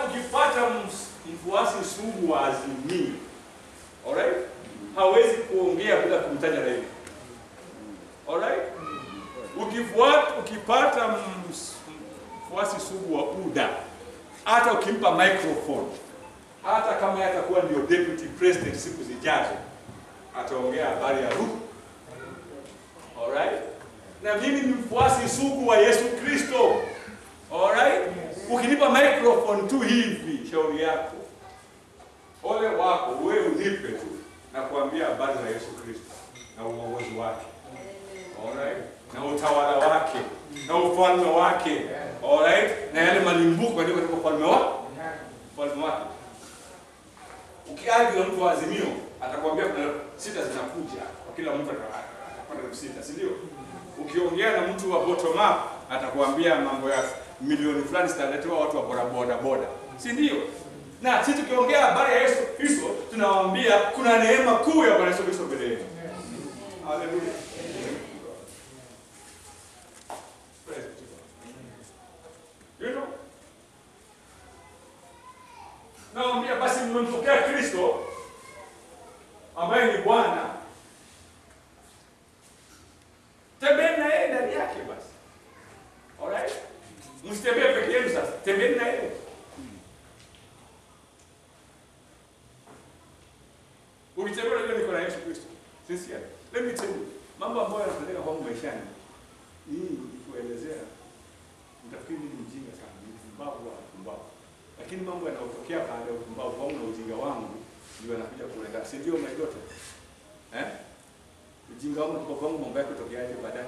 ukifuata mfuasi sugu wa Azimio. Alright? Hawezi kuongea bila kumtaja Raila. Alright? Ukifuata ukipata ms- mfuasi sugu wa UDA hata ukimpa microphone hata kama atakuwa ndio deputy president siku zijazo ataongea habari ya Ruto. Alright? Na mimi ni mfuasi sugu wa Yesu Kristo. Alright? Ukinipa microphone tu hivi, shauri yako. Ole wako wewe unipe tu na kuambia habari za Yesu Kristo na uongozi wake. Alright? Na utawala wake na ufalme wake. Alright? Na yale malimbuko yaliyo katika ufalme wa Ufalme wake. Ukiargue na mtu wa Azimio atakwambia kuna sita zinakuja kwa kila mtu atakapata atapata sita, si ndio? Ukiongea na mtu wa bottom up atakwambia mambo ya milioni fulani zitaletewa watu wa bodaboda boda, si ndio? Na sisi tukiongea habari ya Yesu Kristo tunawaambia kuna neema kuu ya Bwana Yesu Kristo mbele yetu. Haleluya. tumempokea Kristo ambaye ni Bwana, tembeni na yeye ndani yake basi. Alright, msitembee peke yenu sasa, tembeni na yeye. Ukitembea unajua niko na Yesu Kristo. sisi Sincere. Let me tell you, mambo ambayo yanatendeka kwangu maishani hii nikuelezea, mtafikiri ni mjinga sana, ni mbavu wa mbavu, lakini mambo yanayotokea pale Ujinga wangu na upumbavu wangu mambo yake tokeaje baadaye?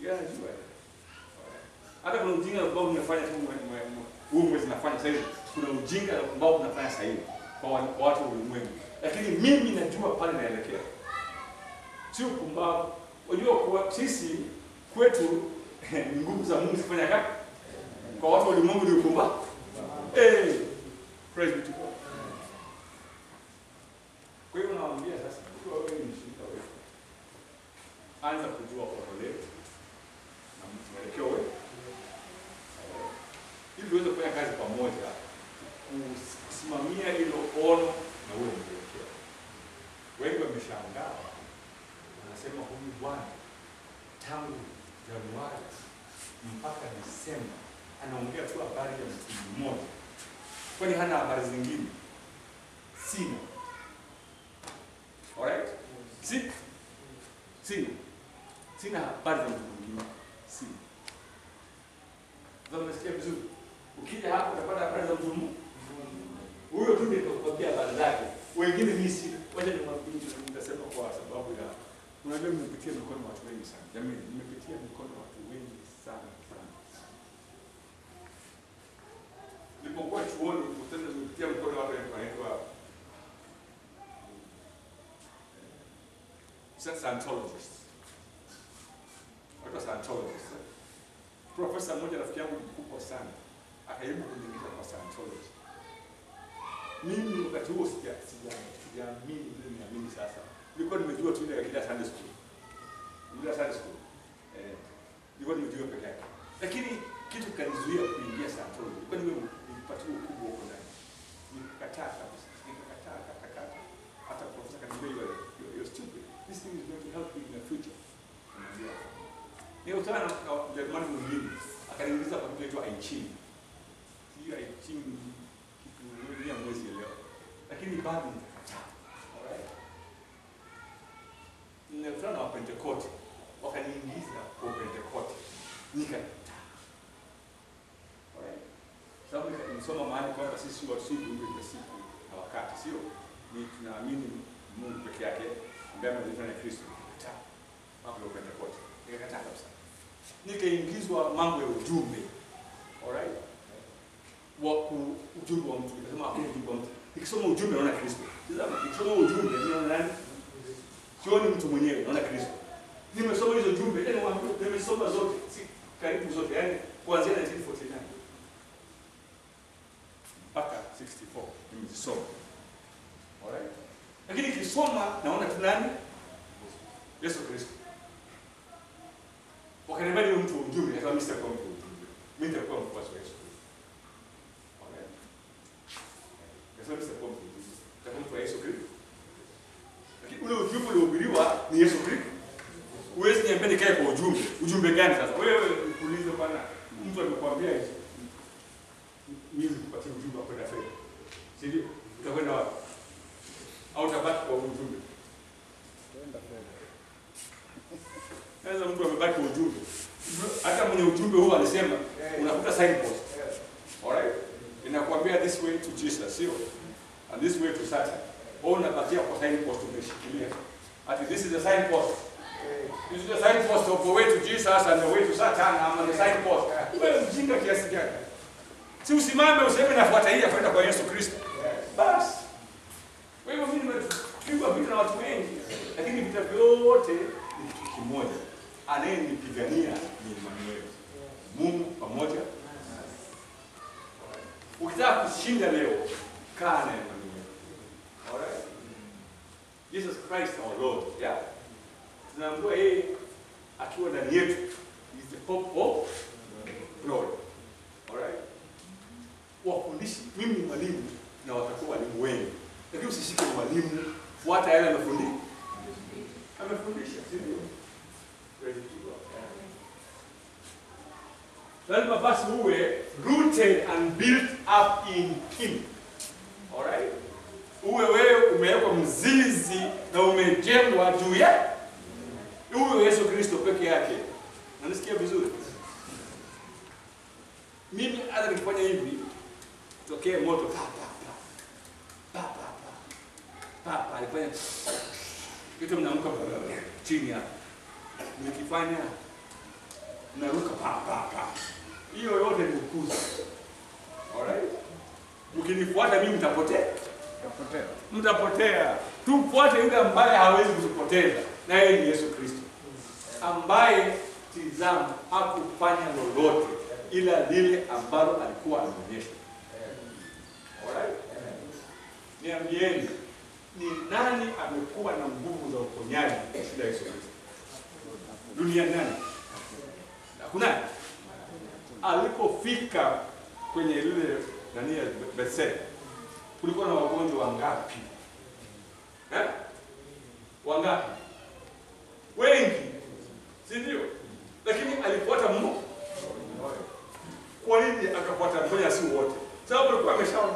Yeah, najua. Hata kuna ujinga ambao unafanya tu huu mwezi nafanya sasa hivi. Kuna ujinga ambao unafanya nafanya sasa hivi kwa wa- kwa watu wa ulimwengu. Lakini mimi najua pale naelekea. Sio upumbavu. Unajua kwa sisi kwetu [LAUGHS] nguvu za Mungu zifanya kazi. Kwa watu wa ulimwengu ni upumbavu. Eh. Praise be to God. Kwa hiyo nawaambia sasa, ukiwa wewe ni mshirika wetu, anza kujua kwa leo na mwelekeo wetu, Eh, ili tuweze kufanya kazi pamoja, kusimamia hilo ono na ule mwelekeo. Wengi wameshangaa, wanasema huyu bwana tangu Januari mpaka Desemba anaongea tu habari ya mtu mmoja, kwani hana habari zingine? Sina. Alright? Sina. sina sina habari za mtu mwingine, sina. Sasa umesikia vizuri? Ukija hapo utapata habari za mtu huyo tu ndio kukwambia habari zake, wengine mimi si. Wacha nitasema kwa sababu ya unajua, nimepitia mikono watu wengi sana jamii, nimepitia mikono watu wengi sana sana. Nilipokuwa chuoni, kutana nimepitia mkono wa watu wanaitwa sasa Watu wa Scientology. Profesa mmoja rafiki yangu mkubwa sana akajaribu kuniingiza kwa Scientology. Mimi wakati huo sija sija sijaamini vile niamini sasa. Nilikuwa nimejua tu ile kila Sunday school. Ile Sunday school. Eh, nilikuwa nimejua peke yake. Lakini kitu kanizuia kuingia Scientology. Nilikuwa nimepatia ukubwa huko ndani. Nikakataa kabisa. Nikakataa katakata. Hata profesa kaniambia you're, you're stupid. This thing is going to help you in the future. Niambia. Nilikutana na Mjerumani mwingine akaniuliza kwa kitu inaitwa I Ching. Sijui I Ching kitu mmoja mwezi leo. Lakini bado nikakataa. Alright. Nilikutana na Wapentekote wakaniingiza kwa Pentekote. Nikakataa. Alright. Sababu nilisoma mahali kwamba sisi watu vya siku na wakati, sio? Ni tunaamini Mungu peke yake ambaye amezifanya Kristo. Nikakataa. Hapo ya Pentekote. Nikakataa kabisa. Nikaingizwa mambo ya ujumbe. Alright? Wa ujumbe wa mtu. Nikasema hakuna ujumbe wa mtu. Nikisoma ujumbe naona Kristo. Sasa nikisoma ujumbe naona nani? Sioni mtu mwenyewe, naona Kristo. Nimesoma hizo jumbe, yaani niwaambie, nimesoma zote, si karibu zote, yani kuanzia 1949 mpaka 64 nimezisoma. Alright? Lakini nikisoma naona tu nani? Yesu Kristo. Wakaniambia niwe mtu mjumbe, nikasema mimi sitakuwa mtu mjumbe. Mimi nitakuwa mfuasi wa Yesu Amen. Nikasema mimi sitakuwa mtu mjumbe. Nitakuwa mtu wa Yesu Kristo. Lakini ule ujumbe uliohubiriwa ni Yesu Kristo. Huwezi niambia nikae kwa ujumbe. Ujumbe gani sasa? Wewe ulize bwana, mtu amekwambia hivi. Mimi nikupatie ujumbe wa kwenda fedha. Si? Utakwenda wapi? Au utabaki kwa ujumbe? Sasa mtu amebaki ujumbe. Hata mwenye ujumbe huo alisema unakuta signpost. Alright? Inakwambia this way to Jesus, sio? And this way to Satan. Wewe unapatia kwa signpost umeshikilia. Ati this is the signpost. This is the signpost of the way to Jesus and the way to Satan. I'm the signpost. Wewe mjinga kiasi gani? Si usimame useme nafuata hii kwenda kwa Yesu Kristo. Basi. Wewe mimi nimepigwa vita na watu wengi, lakini vita vyote ni kitu kimoja. Anayenipigania ni Emmanuel. Mungu pamoja. Ukitaka kushinda leo, kaa na Emmanuel. Alright? Jesus Christ our Lord. Yeah. Tunaambiwa yeye akiwa ndani yetu is the hope of glory. Alright? Wafundishi, mimi ni mwalimu na watakuwa walimu wengi. Lakini usishike mwalimu, fuata yale amefundisha. Amefundisha, si ndio? 2021. Those of rooted and built up in Him. Alright? Uwe wewe umewekwa mzizi na umejengwa juu ya uwe Yesu Kristo peke yake. Nanisikia vizuri? Mimi hata nikifanya hivi tokee moto pa pa pa pa pa pa pa alifanya kitu mnaamka chini hapa nikifanya naruka pa pa pa, hiyo yote ni ukuzi. Alright, mkinifuata mimi mtapotea mtapotea, mtapotea. Tumfuate yule ambaye hawezi kutupoteza, na yeye ni Yesu Kristo, ambaye tizama, hakufanya lolote ila lile ambalo alikuwa ameonyesha. Alright? Niambieni, ni nani amekuwa na nguvu za uponyaji shida Yesu Kristo dunia? Nani? Hakuna. Alipofika kwenye lile nani ya Bethsaida kulikuwa na wagonjwa wangapi eh? Wangapi? Wengi, si ndio? Lakini alifuata mmoja. Kwa nini akafuata mmoja, si wote? Sababu alikuwa ameshaona.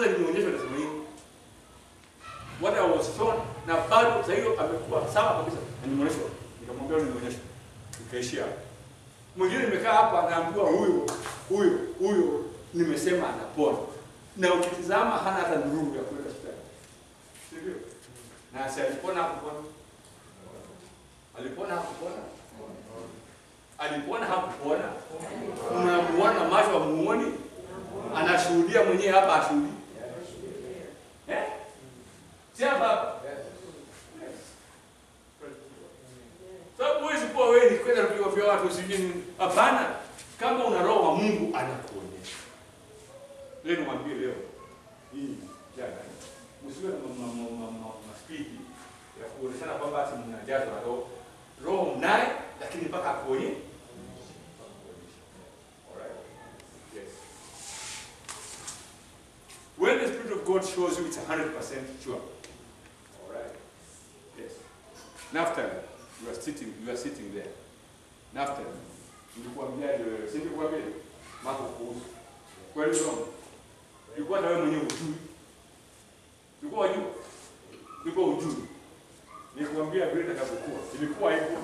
Sasa nimeonyeshwa na simu What I was shown na bado sasa hiyo amekuwa sawa kabisa. Na nimeonyeshwa. Nikamwambia nimeonyeshwa. nikaishia hapo. Mwingine nimekaa hapa naambiwa huyo huyo huyo, nimesema anapona. Na ukitizama hana hata nuru ya kuweka hospitali. Sivyo? Na si alipona hakupona. Alipona hakupona. Alipona hakupona. Unamuona macho amuoni? Anashuhudia mwenyewe hapa ashuhudii. Hapa hapa. Sababu huwezi kuwa wewe ni kwenda viwa vya watu usijini. Hapana. Kama una roho wa Mungu anakuonyesha. Leo nimwambie leo. Hii jana. Msiwe na ma- ma- ma- ma- maspidi ya kuonekana kwamba ati mnajazwa roho. Roho mnaye lakini mpaka akuonye. When the Spirit of God shows you, it's 100% sure. Naphtali, you are sitting, you are sitting there. Naphtali, nilikuambiaje wewe? Si nilikuambia mambo kuhusu. Kweli roho. Ulikuwa hata wewe mwenyewe hujui. Ulikuwa wajua. Ulikuwa hujui. Nilikwambia vile itakavyokuwa. Ilikuwa hivyo.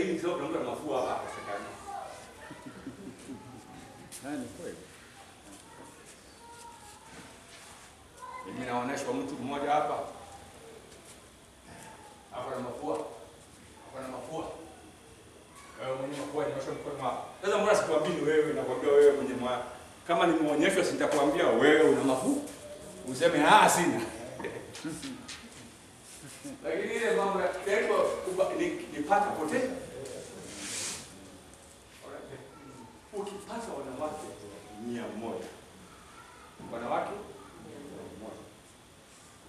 Hivi nikisema kuna mtu ana mafua hapa akosekana. Haya ni kweli. Mimi naonyeshwa mtu mmoja hapa hapa na mafua, hapa na mafua. Sasa mbona sikwambii wewe, nakwambia wewe mwenye mwa kama nimeonyeshwa, sitakwambia wewe una mafua, useme ah, sina. [LAUGHS] Lakini ile mambo ya ni- nipata potea. Alright. Ukipata wanawake mia moja wanawake mia moja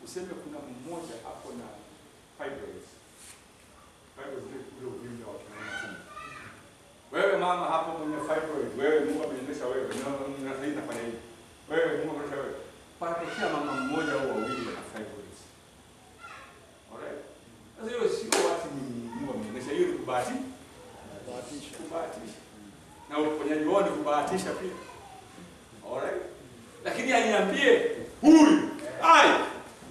useme kuna mmoja hapo na fibroids. Uvimbe wa tumbo. Wewe mama hapo mwenye fibroid, wewe Mungu amenionyesha wewe, na na sasa nafanya hivi. Wewe Mungu amenionyesha wewe. Panatokea mama mmoja au wawili na fibroids. Alright? Sasa hiyo sio watu ni Mungu amenionyesha, hiyo ni kubati. Kubati, kubahatisha. Na uponyaji wao ni kubahatisha pia. Alright? Lakini aniambie huyu ai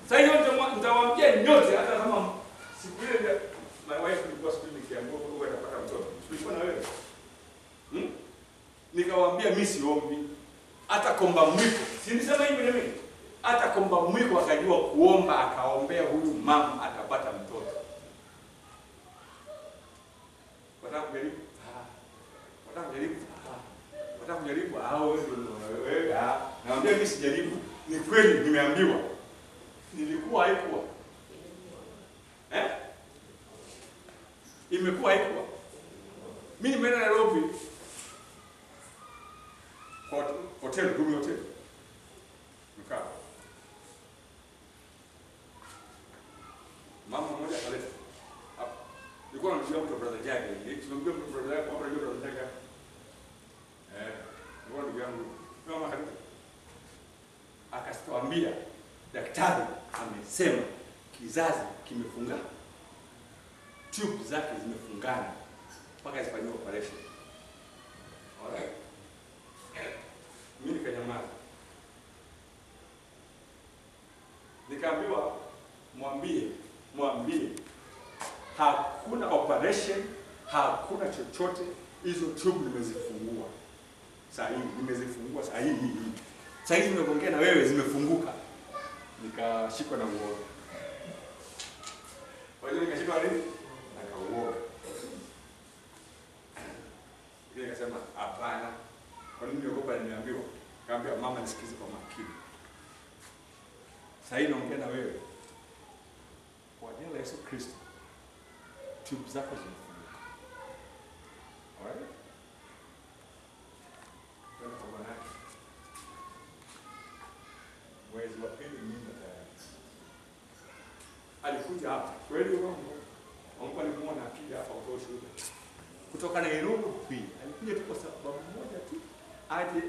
sasa hiyo ndio nitamwambia nyote hata kama siku ile my wife ilikuwa siku ile nikiambiwa kwa kupata mtoto. Tulikuwa na wewe. Hmm? Nikawaambia mimi siombi. Hata komba mwiko. Si nisema hivi na mimi. Hata komba mwiko akajua kuomba akaombea huyu mama atapata mtoto. Wataka kujaribu? Ah. Wataka kujaribu? Ah. Wataka kujaribu? Ah, wewe wewe. Ah. Naambia mimi sijaribu. Ni kweli nimeambiwa. Nilikuwa haikuwa. Eh? Imekuwa haikuwa. Mimi nimeenda Nairobi kwa hotel, Rumi hotel. Nikaa. Mama mmoja akaleta. hapo Nilikuwa namjua mtu brother Jaga. Tunamjua mtu brother Jaga, mama brother Jaga. Eh, ndugu yangu. Daktari amesema kizazi kimefungana. Tube zake zimefungana mpaka zifanyiwe operation. Mimi nikanyamaza. Nikaambiwa mwambie, mwambie hakuna operation, hakuna chochote, hizo tube nimezifungua. Saa hii nimezifungua saa hii hii. Saa hizi nimekuongea na wewe zimefunguka. Nikashikwa na uoga. Kwa hiyo nikashikwa na nini? Nakauoga. Ile nikasema hapana. Kwa nini niogopa nimeambiwa? Kaambia mama nisikize kwa makini. Saa hii naongea na wewe. Kwa jina la Yesu Kristo. Tube zako zimefunguka. Alright? Twende kwa Bwana. Mwezi wa pili mimba tayari. Alikuja hapa. Kweli? Mungu alimuona akija hapa kwa ushuhuda kutoka Nairobi. Alikuja tu kwa sababu moja tu, aje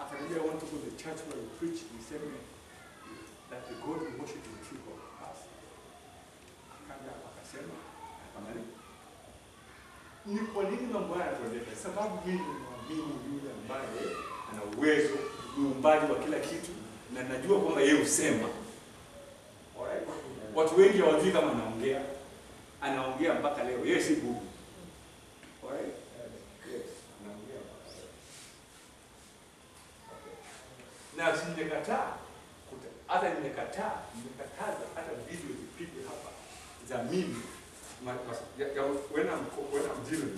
akaniambia, I want to go to the church where you preach the same that the God we worship is the true God. Akaja akasema, akamaliza. Ni kwa nini mambo haya yanatendeka? Sababu mimi nimwamini yule ambaye ana uwezo, muumbaji wa kila kitu, na najua kwamba yeye husema. Watu wengi hawajui kama anaongea, anaongea mpaka leo. Yeye si bubu. Na sijakataa hata nimekataa, nimekataza hata video zipige hapa za mimi wena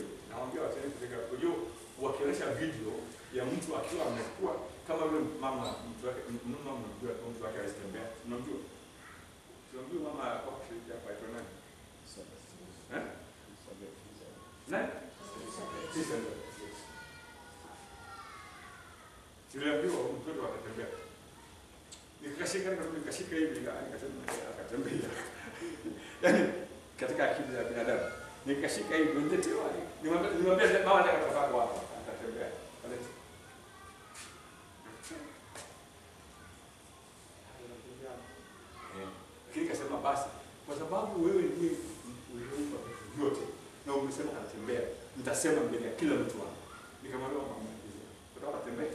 it. Naambia watu katika kujua wakionyesha video ya mtu akiwa amekuwa kama yule mama mtu wake mtu wake alitembea. Unamjua? Kishiriki hapa aitwa nani? Eh? Nani? Sisi ndio. Yes. Niliambiwa huyu mtoto atatembea. Nikashika nikasema nikashika hivi nika- nikasema akatembea. Yaani katika akili ya binadamu. Nikashika hivi niletewa. Nimwambia nimwambia mama nataka kutoka hapa atatembea. Basi kwa sababu wewe ndiye uliumba vitu vyote na umesema anatembea, nitasema mbele ya kila mtu wangu. Nikamwambia mama, kutoka tembea.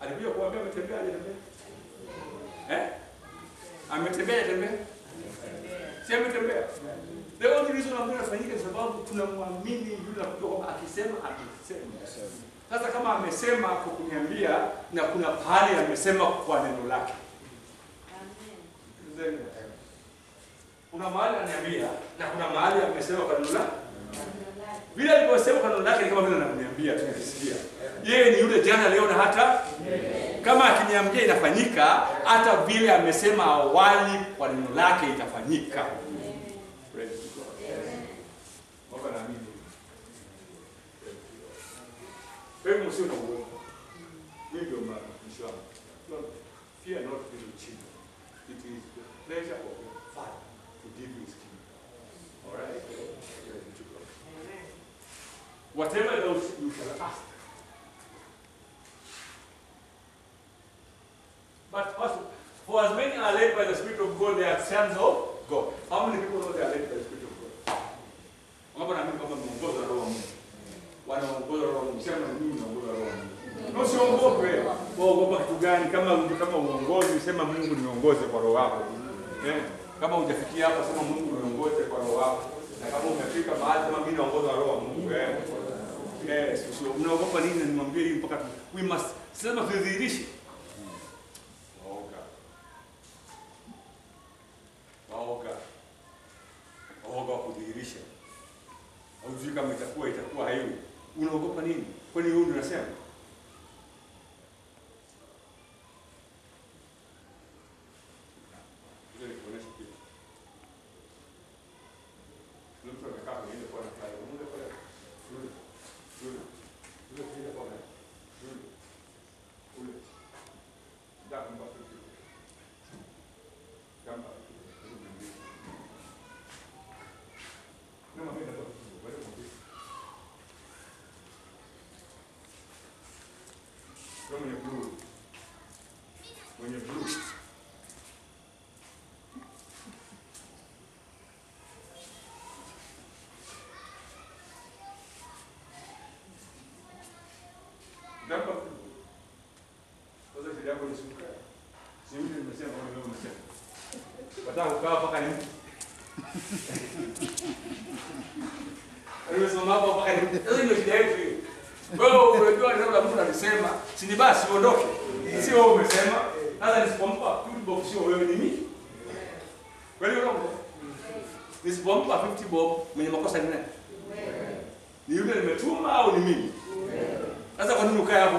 Alikuja kuambia ametembea, hajatembea? Eh? Ametembea, tembea. Si ametembea? The only reason ambayo inafanyika sababu tunamwamini yule na kujua kwamba akisema amesema. Sasa kama amesema kwa kuniambia na kuna pahali amesema kwa neno lake. Then, kuna mahali ananiambia na kuna mahali amesema kwa neno lake. Vile alivyosema kwa neno lake ni kama vile ananiambia tunasikia. Yeye ni yule jana leo na hata kama akiniambia inafanyika, hata vile amesema awali kwa neno lake itafanyika. Wewe msio pleasure Whatever else you shall ask. But for as many are led by the Spirit of God, they are sons of God. How many people know they are led by the Spirit of God? Wangapi wanaamini kwamba mnaongozwa na Roho Mungu? Wanaongozwa na Roho Mungu. Sema mimi naongozwa na Roho Mungu. Na usiogope. Waogopa kitu gani? Kama kama uongozi, sema Mungu niongoze kwa roho wako. Eh? Kama hujafikia hapa, sema Mungu niongoze kwa roho wako. Na kama umefika mahali, sema mimi naongozwa na Roho wa Mungu. Eh? Yes, so mnaogopa nini? Na Nimwambie hivi mpaka we must sema tudhihirishe. Waoga. Waoga. Wa kudhihirisha. Kama itakuwa itakuwa haiwi. Unaogopa nini? Kwani wewe ndio unasema? Ngoja nikuoneshe kitu. Kuna mtu amekaa kwenye ile kona pale. Mungu pale. Yule. Yule. Yule kwenye ile kona. Yule. Yule. Ndio kumba kitu. Kamba. Nama mimi ndio. Wewe mwambie. Kwa mwenye blue. Mwenye blue. Namba où. Sasa shida yako ni sukari. Si mimi nimesema kama wewe umesema. Wataka kukaa mpaka ni Alisimama hapo mpaka ni Sasa ndio shida yetu. Wewe unajua neno la Mungu alisema, si ni basi uondoke. Si wewe umesema. Sasa nisipompa two bob sio wewe ni mimi. Kweli urongo? Nisipompa 50 bob mwenye makosa ni nani? Ni yule nimetuma au ni mimi? Sasa kwa nini ukae hapo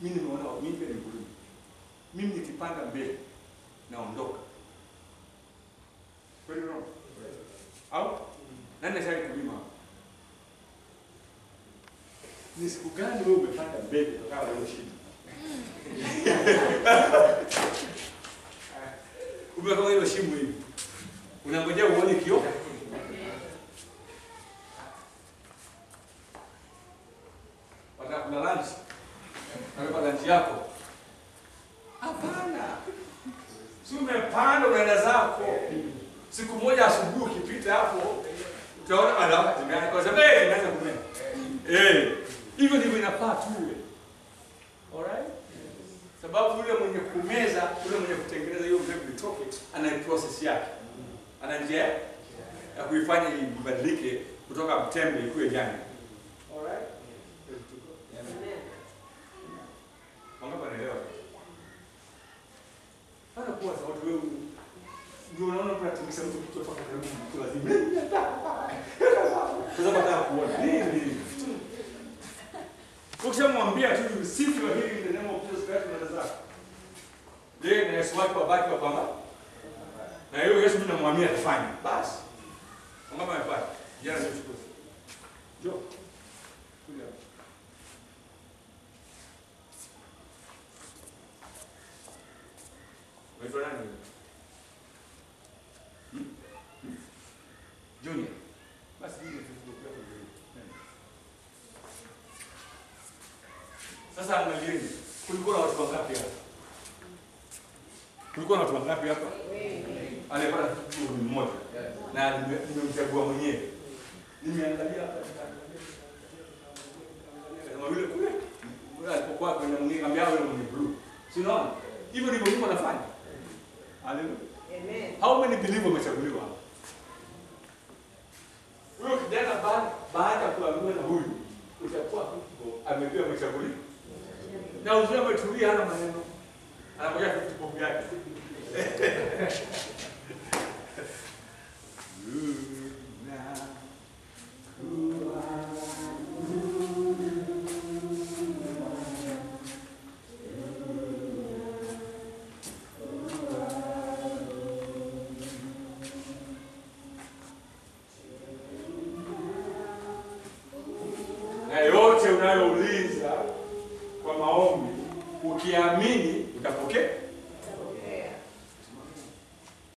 mimi nimeona mimi ni mkulima, mimi nikipanda mbegu naondoka. Kweli, no au? Mm. Nani ashali kulima? Ni siku gani wewe umepanda mbegu ukawa leo shida? Mm. [LAUGHS] Umeweka hiyo shimo hivi, unangojea uone kioo? Sasa angalieni, kulikuwa na watu wangapi hapa? Kulikuwa na watu wangapi hapa? Alipata mmoja na nimemchagua mwenyewe, nimeangalia hapa